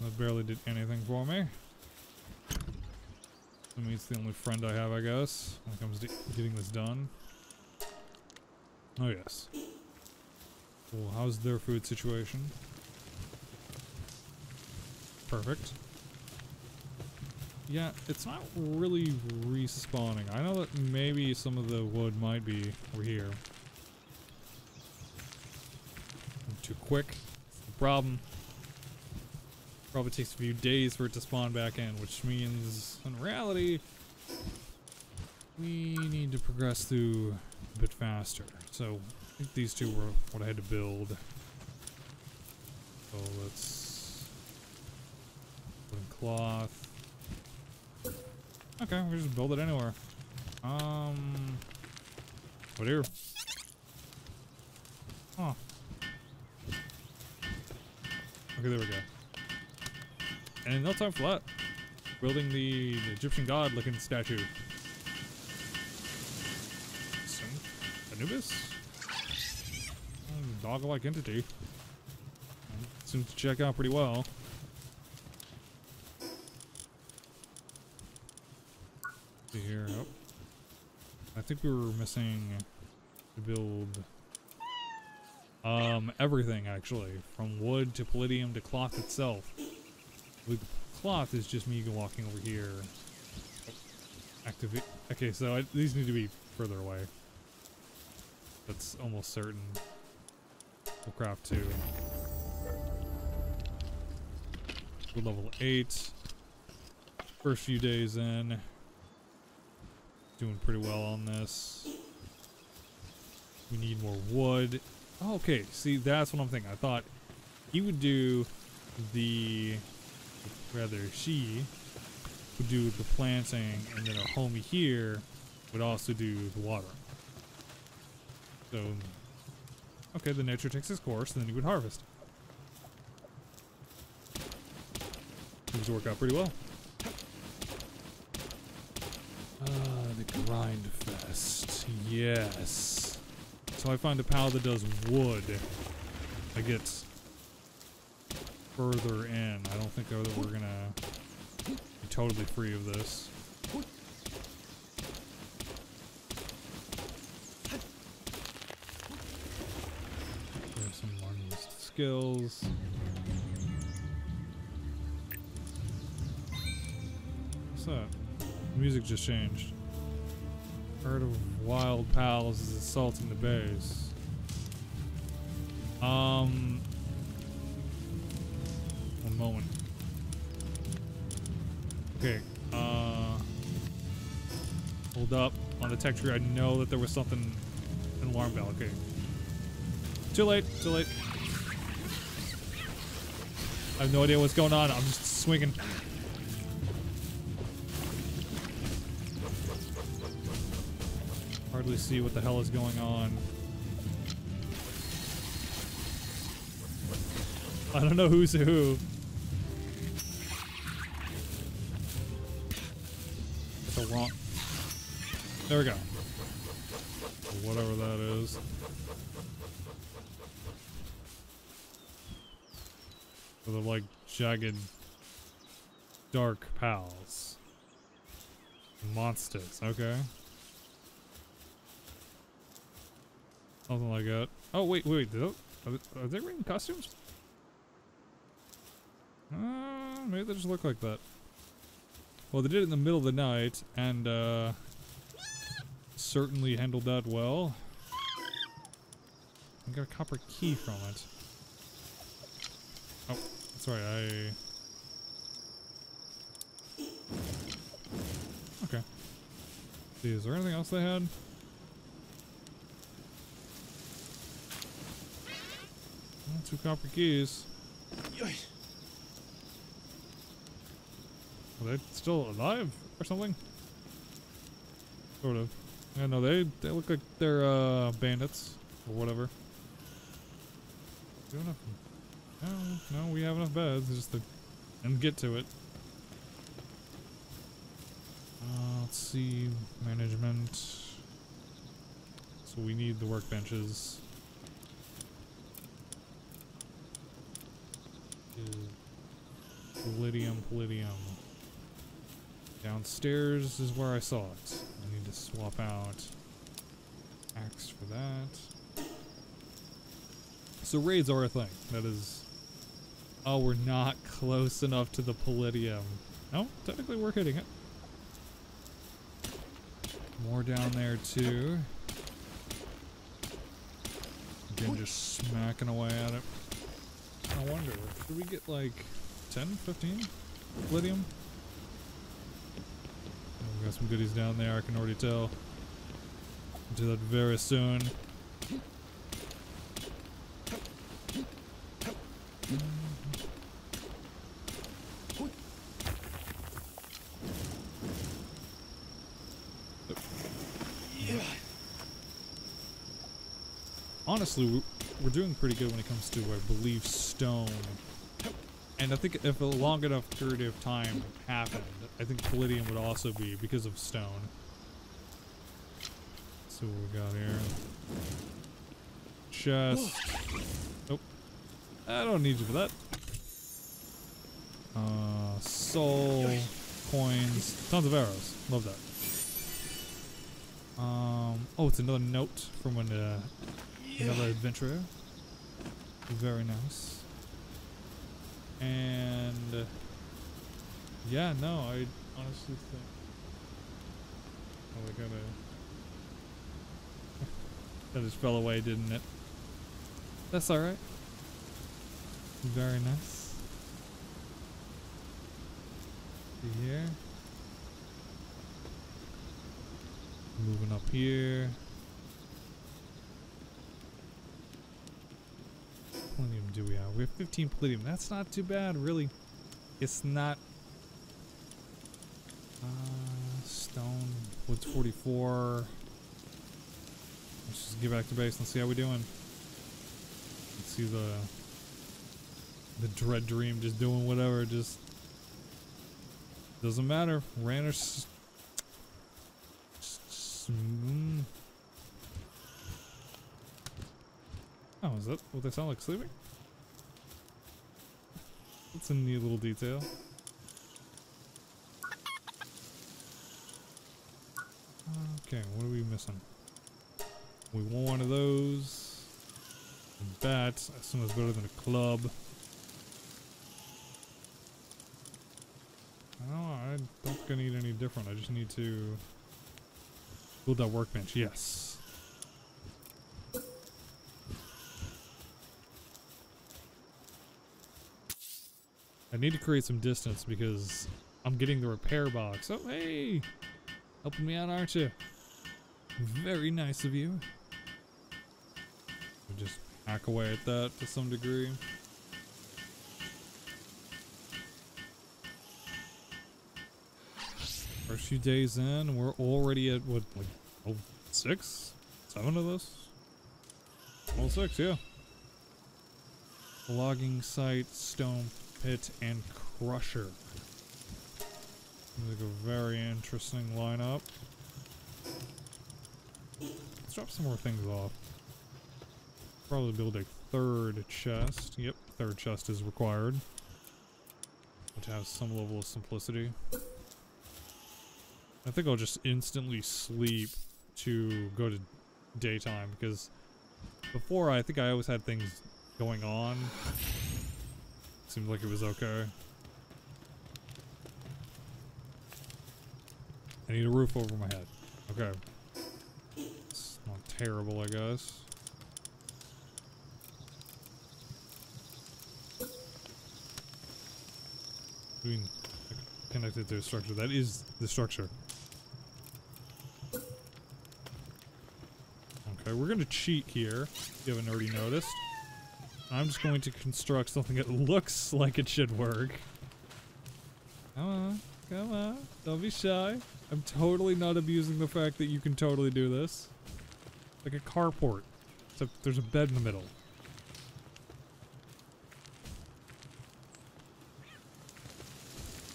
That barely did anything for me. I mean, it's the only friend I have, I guess, when it comes to getting this done. Oh, yes. Well, how's their food situation? Perfect. Yeah, it's not really respawning. I know that maybe some of the wood might be over here. I'm too quick. The problem. Probably takes a few days for it to spawn back in, which means, in reality, we need to progress through a bit faster. So, I think these two were what I had to build. So let's put in cloth. Okay, we just build it anywhere. Um, what here? Oh. Okay, there we go. And no time flat, building the, the Egyptian god looking statue. Anubis? Dog-like entity. Seems to check out pretty well. See here. Oh. I think we were missing to build um everything actually, from wood to palladium to cloth itself. Cloth is just me walking over here. Activate. Okay, so I, these need to be further away. That's almost certain. We'll craft two. Level eight. First few days in. Doing pretty well on this. We need more wood. Oh, okay, see, that's what I'm thinking. I thought he would do the, rather she would do the planting, and then our homie here would also do the water. So, okay, the nature takes its course, and then he would harvest. To work out pretty well. Ah, the grind fest. Yes. So I find a pal that does wood. I get further in. I don't think that we're gonna be totally free of this. There's some unused skills. What's that? Music just changed. Herd of wild pals is assaulting the base. Um. One moment. Okay. Uh. Hold up. On the tech tree, I know that there was something. An alarm bell. Okay. Too late. Too late. I have no idea what's going on. I'm just swinging. See what the hell is going on. I don't know who's who. A wrong. There we go. Whatever that is. So they're like jagged, dark pals. Monsters, okay. Something like that. Oh, wait, wait, wait. Are they, are they wearing costumes? Uh, maybe they just look like that. Well, they did it in the middle of the night, and, uh, certainly handled that well. I got a copper key from it. Oh, sorry, I... Okay. See, is there anything else they had? Two copper keys. Are they still alive or something? Sort of. Yeah, no, they they look like they're uh, bandits or whatever. Do enough. No, no, we have enough beds. Just to and get to it. Uh, let's see management. So we need the workbenches. Palladium, palladium. Downstairs is where I saw it. I need to swap out axe for that. So raids are a thing. That is... Oh, we're not [LAUGHS] close enough to the palladium. No, technically we're hitting it. More down there too. Again, just smacking away at it. I wonder, did we get like 10, 15 lithium? Oh, we got some goodies down there, I can already tell. Do that very soon. Honestly, we're doing pretty good when it comes to, I believe, stone. And I think if a long enough period of time happened, I think palladium would also be because of stone. Let's see what we got here. Chest. Nope. I don't need you for that. Uh, soul, coins, tons of arrows. Love that. Um, oh, it's another note from an, uh, another adventurer. Very nice. And uh, yeah, no, I honestly think. Oh, I gotta. That just fell away, didn't it? That's alright. Very nice. See here. Moving up here. Palladium do we have? We have 15 palladium. That's not too bad, really. It's not. Uh, stone. Wood's 44. Let's just get back to base and see how we're doing. Let's see the the dread dream just doing whatever. Just doesn't matter. Ran s- Oh, is that what they sound like sleeping? That's a neat little detail. Okay, what are we missing? We want one of those. A bat, I assume that's better than a club. No, I don't think I need any different. I just need to build that workbench. Yes. I need to create some distance because I'm getting the repair box. Oh, hey! Helping me out, aren't you? Very nice of you. We just hack away at that to some degree. First few days in, we're already at what, like, oh, six? Seven of this? Well, six, yeah. Logging site, stone pit, and crusher. Seems like a very interesting lineup. Let's drop some more things off. Probably build a third chest. Yep, third chest is required. Which has some level of simplicity. I think I'll just instantly sleep to go to daytime because before I think I always had things going on. Seemed like it was okay. I need a roof over my head. Okay. It's not terrible, I guess. Being connected to a structure. That is the structure. Okay, we're gonna cheat here, you haven't already noticed. I'm just going to construct something that looks like it should work. Come on, come on, don't be shy. I'm totally not abusing the fact that you can totally do this. Like a carport, except there's a bed in the middle.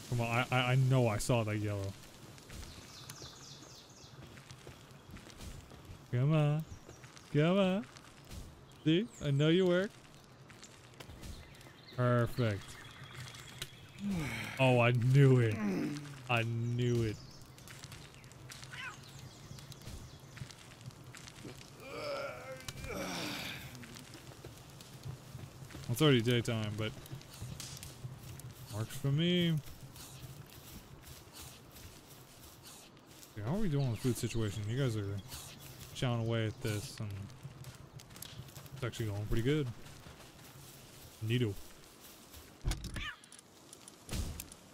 Come on, I, I, I know I saw that yellow. Come on. Come on. See? I know you work. Perfect. Oh, I knew it. I knew it. It's already daytime, but works for me. Okay, how are we doing on the food situation? You guys are chowing away at this, and it's actually going pretty good. Neato.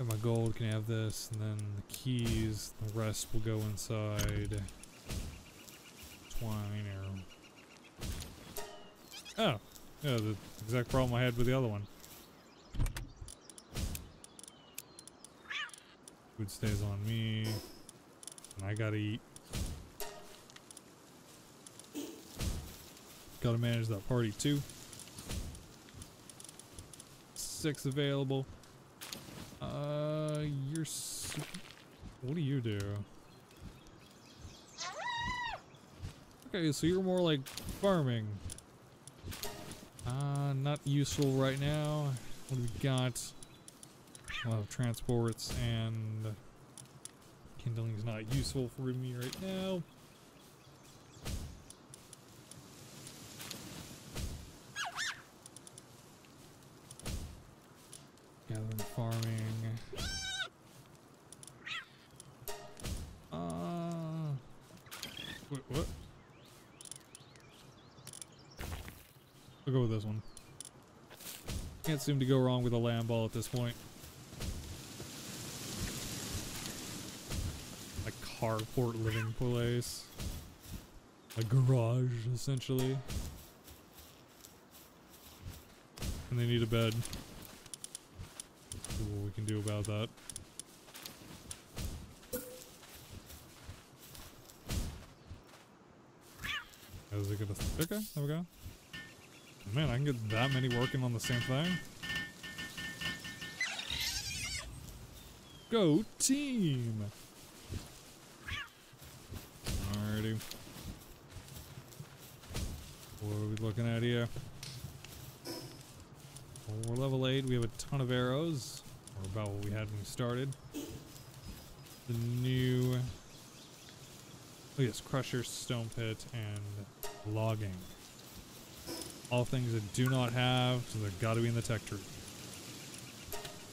Have my gold, can have this, and then the keys, the rest will go inside twine or... Oh, yeah, the exact problem I had with the other one. Food stays on me, and I gotta eat. Gotta manage that party too. Six available. Uh, you're. What do you do? Okay, so you're more like farming. Uh, not useful right now. What do we got? Well, transports and kindling is not useful for me right now. Gathering, farming. Uh. Wait, what? I'll go with this one. Can't seem to go wrong with a Lamball at this point. A carport living place. A garage, essentially. And they need a bed. See what we can do about that. Is it gonna? Okay, there we go. Man, I can get that many working on the same thing. Go team! Alrighty. What are we looking at here? Well, we're level 8, we have a ton of arrows. Or about what we had when we started. The new... Oh yes, Crusher, Stone Pit, and Logging. All things that do not have, so they've got to be in the tech tree.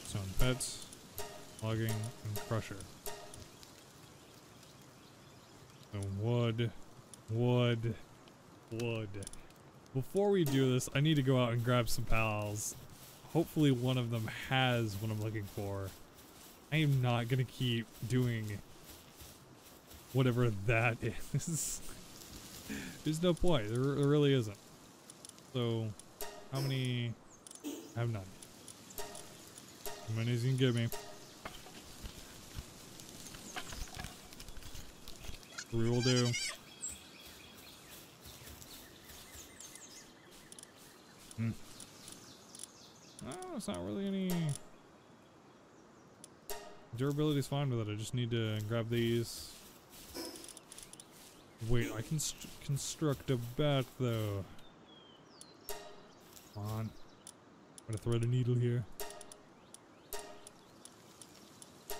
Stone Pits, Logging, and Crusher. So wood, wood, wood. Before we do this, I need to go out and grab some pals. Hopefully one of them has what I'm looking for. I am not gonna keep doing whatever that [LAUGHS] is. There's no point. There, there really isn't. So, how many? I have none. How many as you can give me? Three will do. Hmm. Oh, it's not really any... Durability is fine with it. I just need to grab these. Wait, I can construct a bat though. Come on. I'm gonna thread a needle here.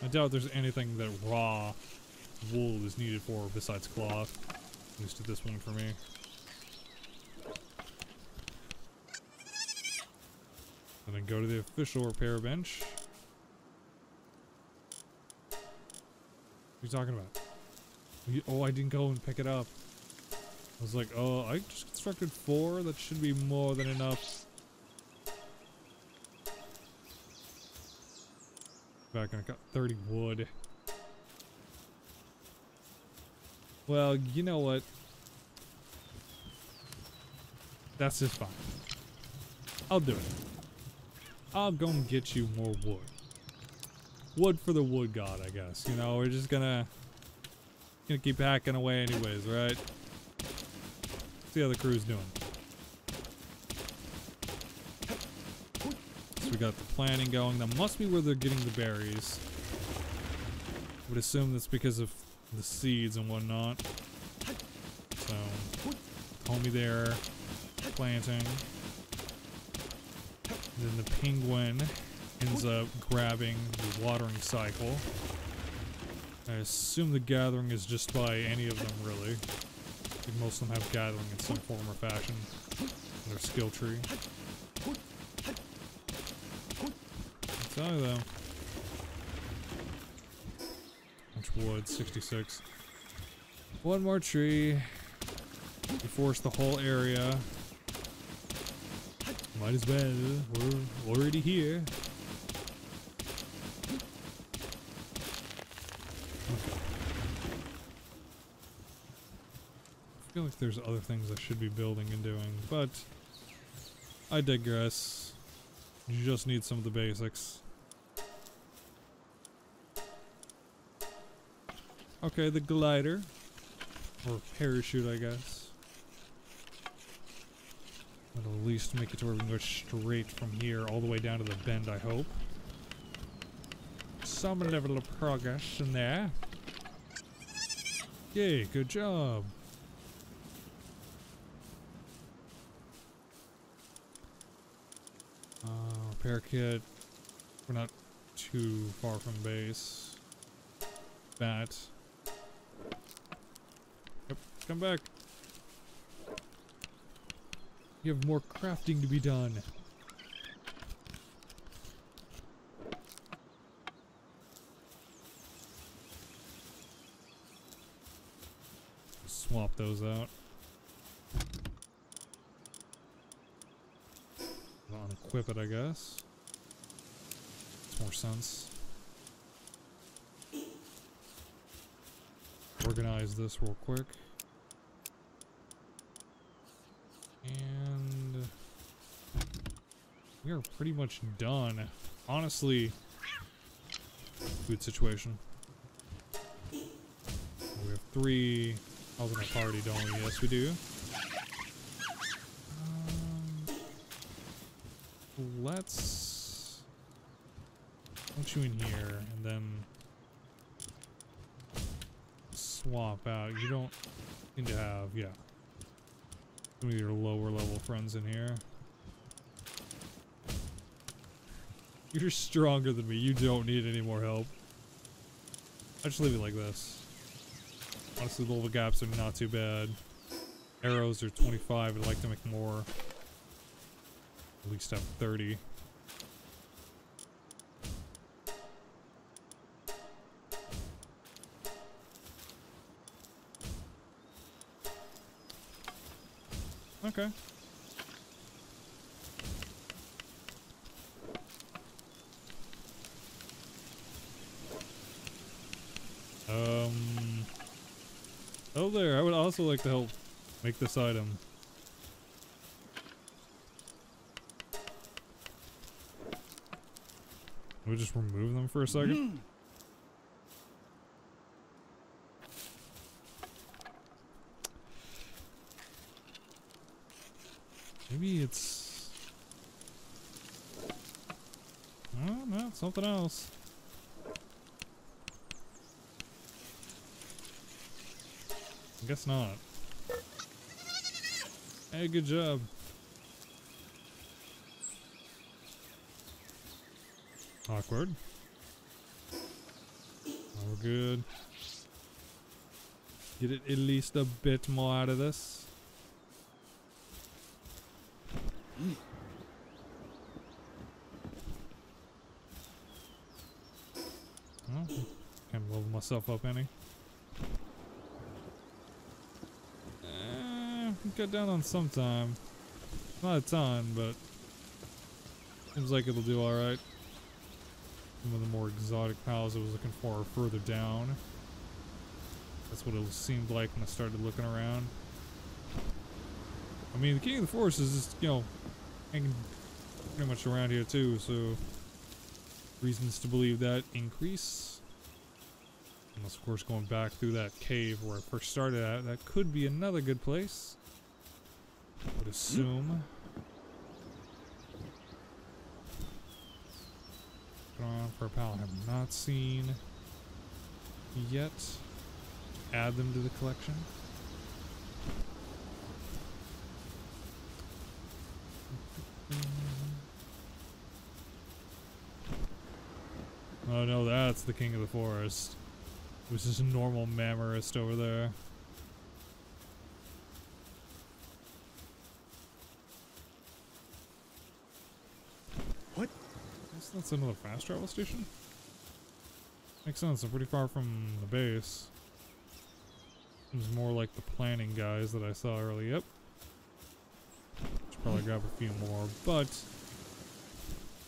I doubt there's anything that raw wool is needed for besides cloth. At least at this one for me. And then go to the official repair bench. What are you talking about? Oh, I didn't go and pick it up. I was like, oh, I just constructed four? That should be more than enough. Back and I got 30 wood. Well, you know what? That's just fine. I'll do it. I'll go and get you more wood. Wood for the wood god, I guess. You know, we're just gonna gonna keep hacking away anyways, right? See how the crew's doing. So we got the planning going. That must be where they're getting the berries. Would assume that's because of the seeds and whatnot. So, homie there, planting. Then the penguin ends up grabbing the watering cycle. I assume the gathering is just by any of them, really. I most of them have gathering in some form or fashion in their skill tree. I'll tell you though. Much wood, 66. One more tree. Force the whole area. Might as well. We're already here. Okay. I feel like there's other things I should be building and doing, but I digress. You just need some of the basics. Okay, the glider. Or parachute, I guess. That'll at least make it to where we can go straight from here all the way down to the bend, I hope. Some level of progress in there. Yay, good job. Uh, repair kit. We're not too far from base. That. Come back. You have more crafting to be done. Swap those out. equip it, I guess. Makes more sense. Organize this real quick. And we are pretty much done. Honestly, food situation. We have three our party, don't we? Yes, we do. Um, let's put you in here and then swap out. You don't need to have, yeah. Some of your lower level friends in here. You're stronger than me. You don't need any more help. I just leave it like this. Honestly, the level gaps are not too bad. Arrows are 25. I'd like to make more. At least have 30. Okay. Um. Oh, there. I would also like to help make this item. We just remove them for a second. Hmm. Maybe it's. Oh no, it's something else. Guess not. Hey, good job. Awkward. Oh, we're good. Get it at least a bit more out of this. Can't level myself up any. Eh, cut down on some time. Not a ton, but seems like it'll do alright. Some of the more exotic pals I was looking for are further down. That's what it seemed like when I started looking around. I mean, the King of the Forest is just, you know, hanging pretty much around here too, so reasons to believe that increase. Unless, of course, going back through that cave where I first started at, that could be another good place. Would assume. On for a pal I have not seen yet. Add them to the collection. Oh no, that's the king of the forest. Which is a normal Mammorest over there. That's another fast travel station? Makes sense, I'm pretty far from the base. Seems more like the planning guys that I saw earlier. Yep. Should probably grab a few more, but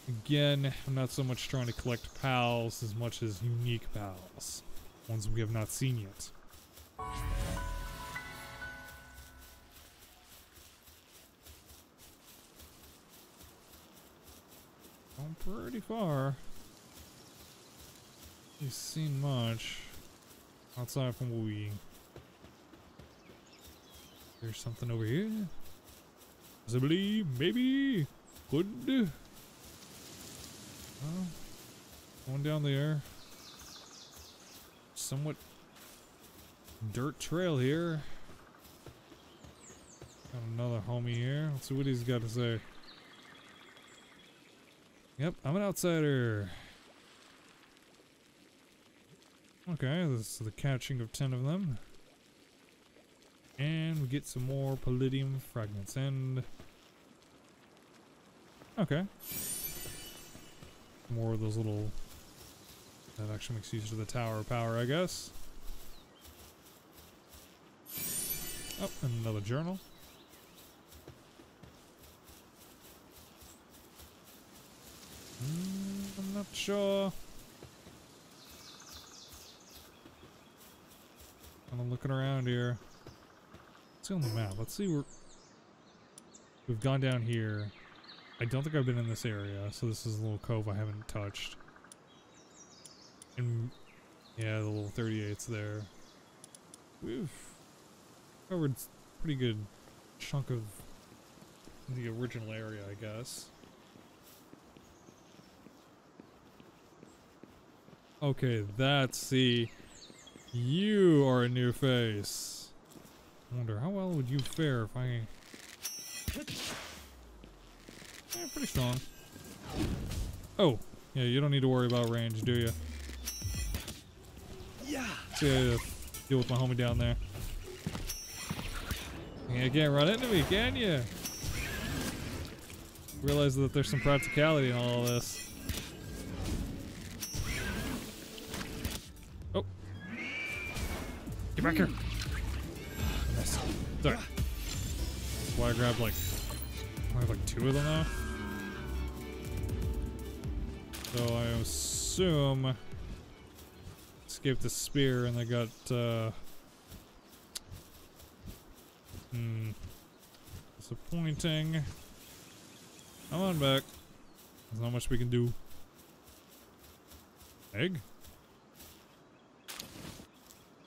Again, I'm not so much trying to collect pals as much as unique pals. Ones we have not seen yet. Pretty far. You've seen much. Outside from we... There's something over here. Possibly, maybe, could. Well, going down there. Somewhat dirt trail here. Got another homie here. Let's see what he's got to say. Yep, I'm an outsider. Okay, this is the catching of 10 of them. And we get some more palladium fragments and... Okay. More of those little... That actually makes use of the tower power, I guess. Oh, another journal. Mm, I'm not sure. I'm looking around here. Let's see on the map. Let's see where we've gone down here. I don't think I've been in this area, so this is a little cove I haven't touched. And yeah, the little 38's there. We've covered a pretty good chunk of the original area, I guess. Okay, that's the. You are a new face. I wonder how well would you fare if I. Yeah, pretty strong. Oh, yeah, you don't need to worry about range, do you? Yeah. So, yeah, deal with my homie down there. You can't run into me, can you? Realize that there's some practicality in all of this. Back here. Sorry. That's why I grabbed like, I have like two of them now. So I assume escaped the spear and they got uh hmm disappointing. Come on back. There's not much we can do. Egg?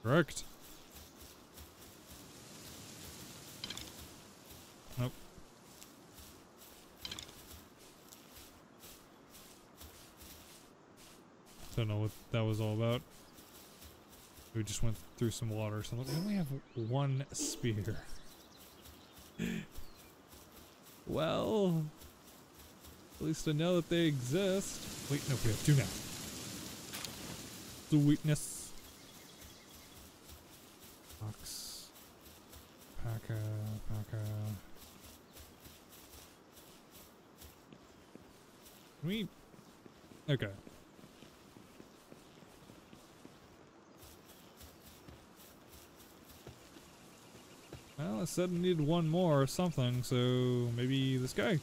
Correct. Don't know what that was all about. We just went through some water, so we only have one spear. [LAUGHS] well, at least I know that they exist. Wait, no, we have two now. Sweetness. Ox. Paka, Paka. We. Okay. Well, I said I needed one more or something, so maybe this guy.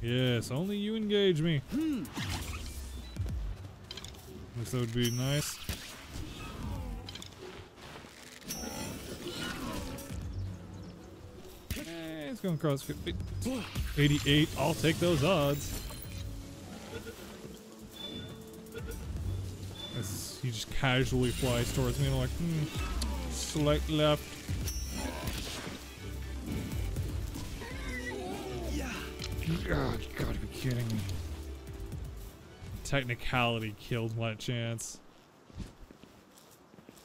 Yes, only you engage me. This would be nice. Eh, it's going across 88. I'll take those odds. As he just casually flies towards me, and I'm like, hmm, slight left. Yeah. God, you gotta be kidding me. Technicality killed my chance.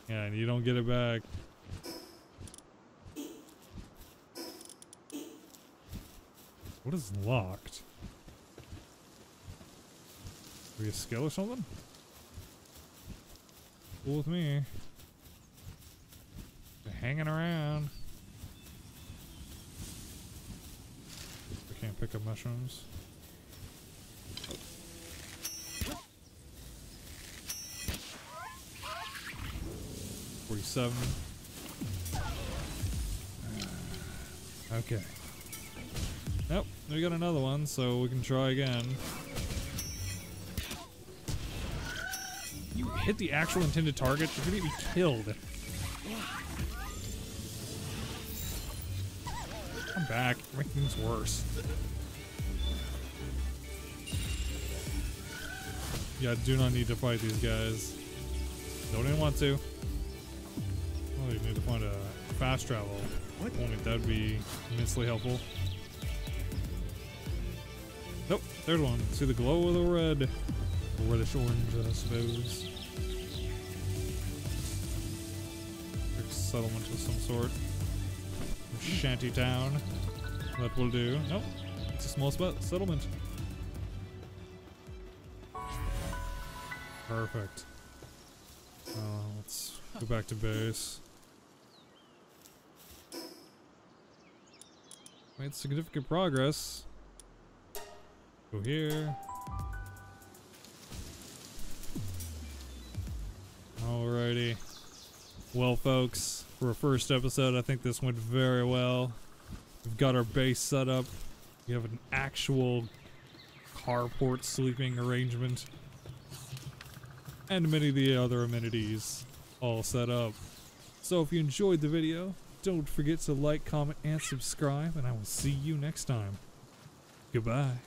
And you don't get it back. What is locked? Are we a skill or something? Cool with me. They're hanging around. I can't pick up mushrooms. Forty-seven. Uh, okay. Nope, we got another one, so we can try again. Hit the actual intended target, you're gonna be killed. Come back, make things worse. Yeah, do not need to fight these guys. Don't even want to. Well, you need to find a fast travel What? point. That'd be immensely helpful. Nope, there's one. See the glow of the red. Or reddish orange, I suppose. Settlement of some sort. Shanty town. That will do. Nope. It's a small spot settlement. Perfect. Uh, let's go back to base. Made significant progress. Go here. Alrighty. Well, folks, for a first episode, I think this went very well. We've got our base set up. We have an actual carport sleeping arrangement. And many of the other amenities all set up. So if you enjoyed the video, don't forget to like, comment, and subscribe, and I will see you next time. Goodbye.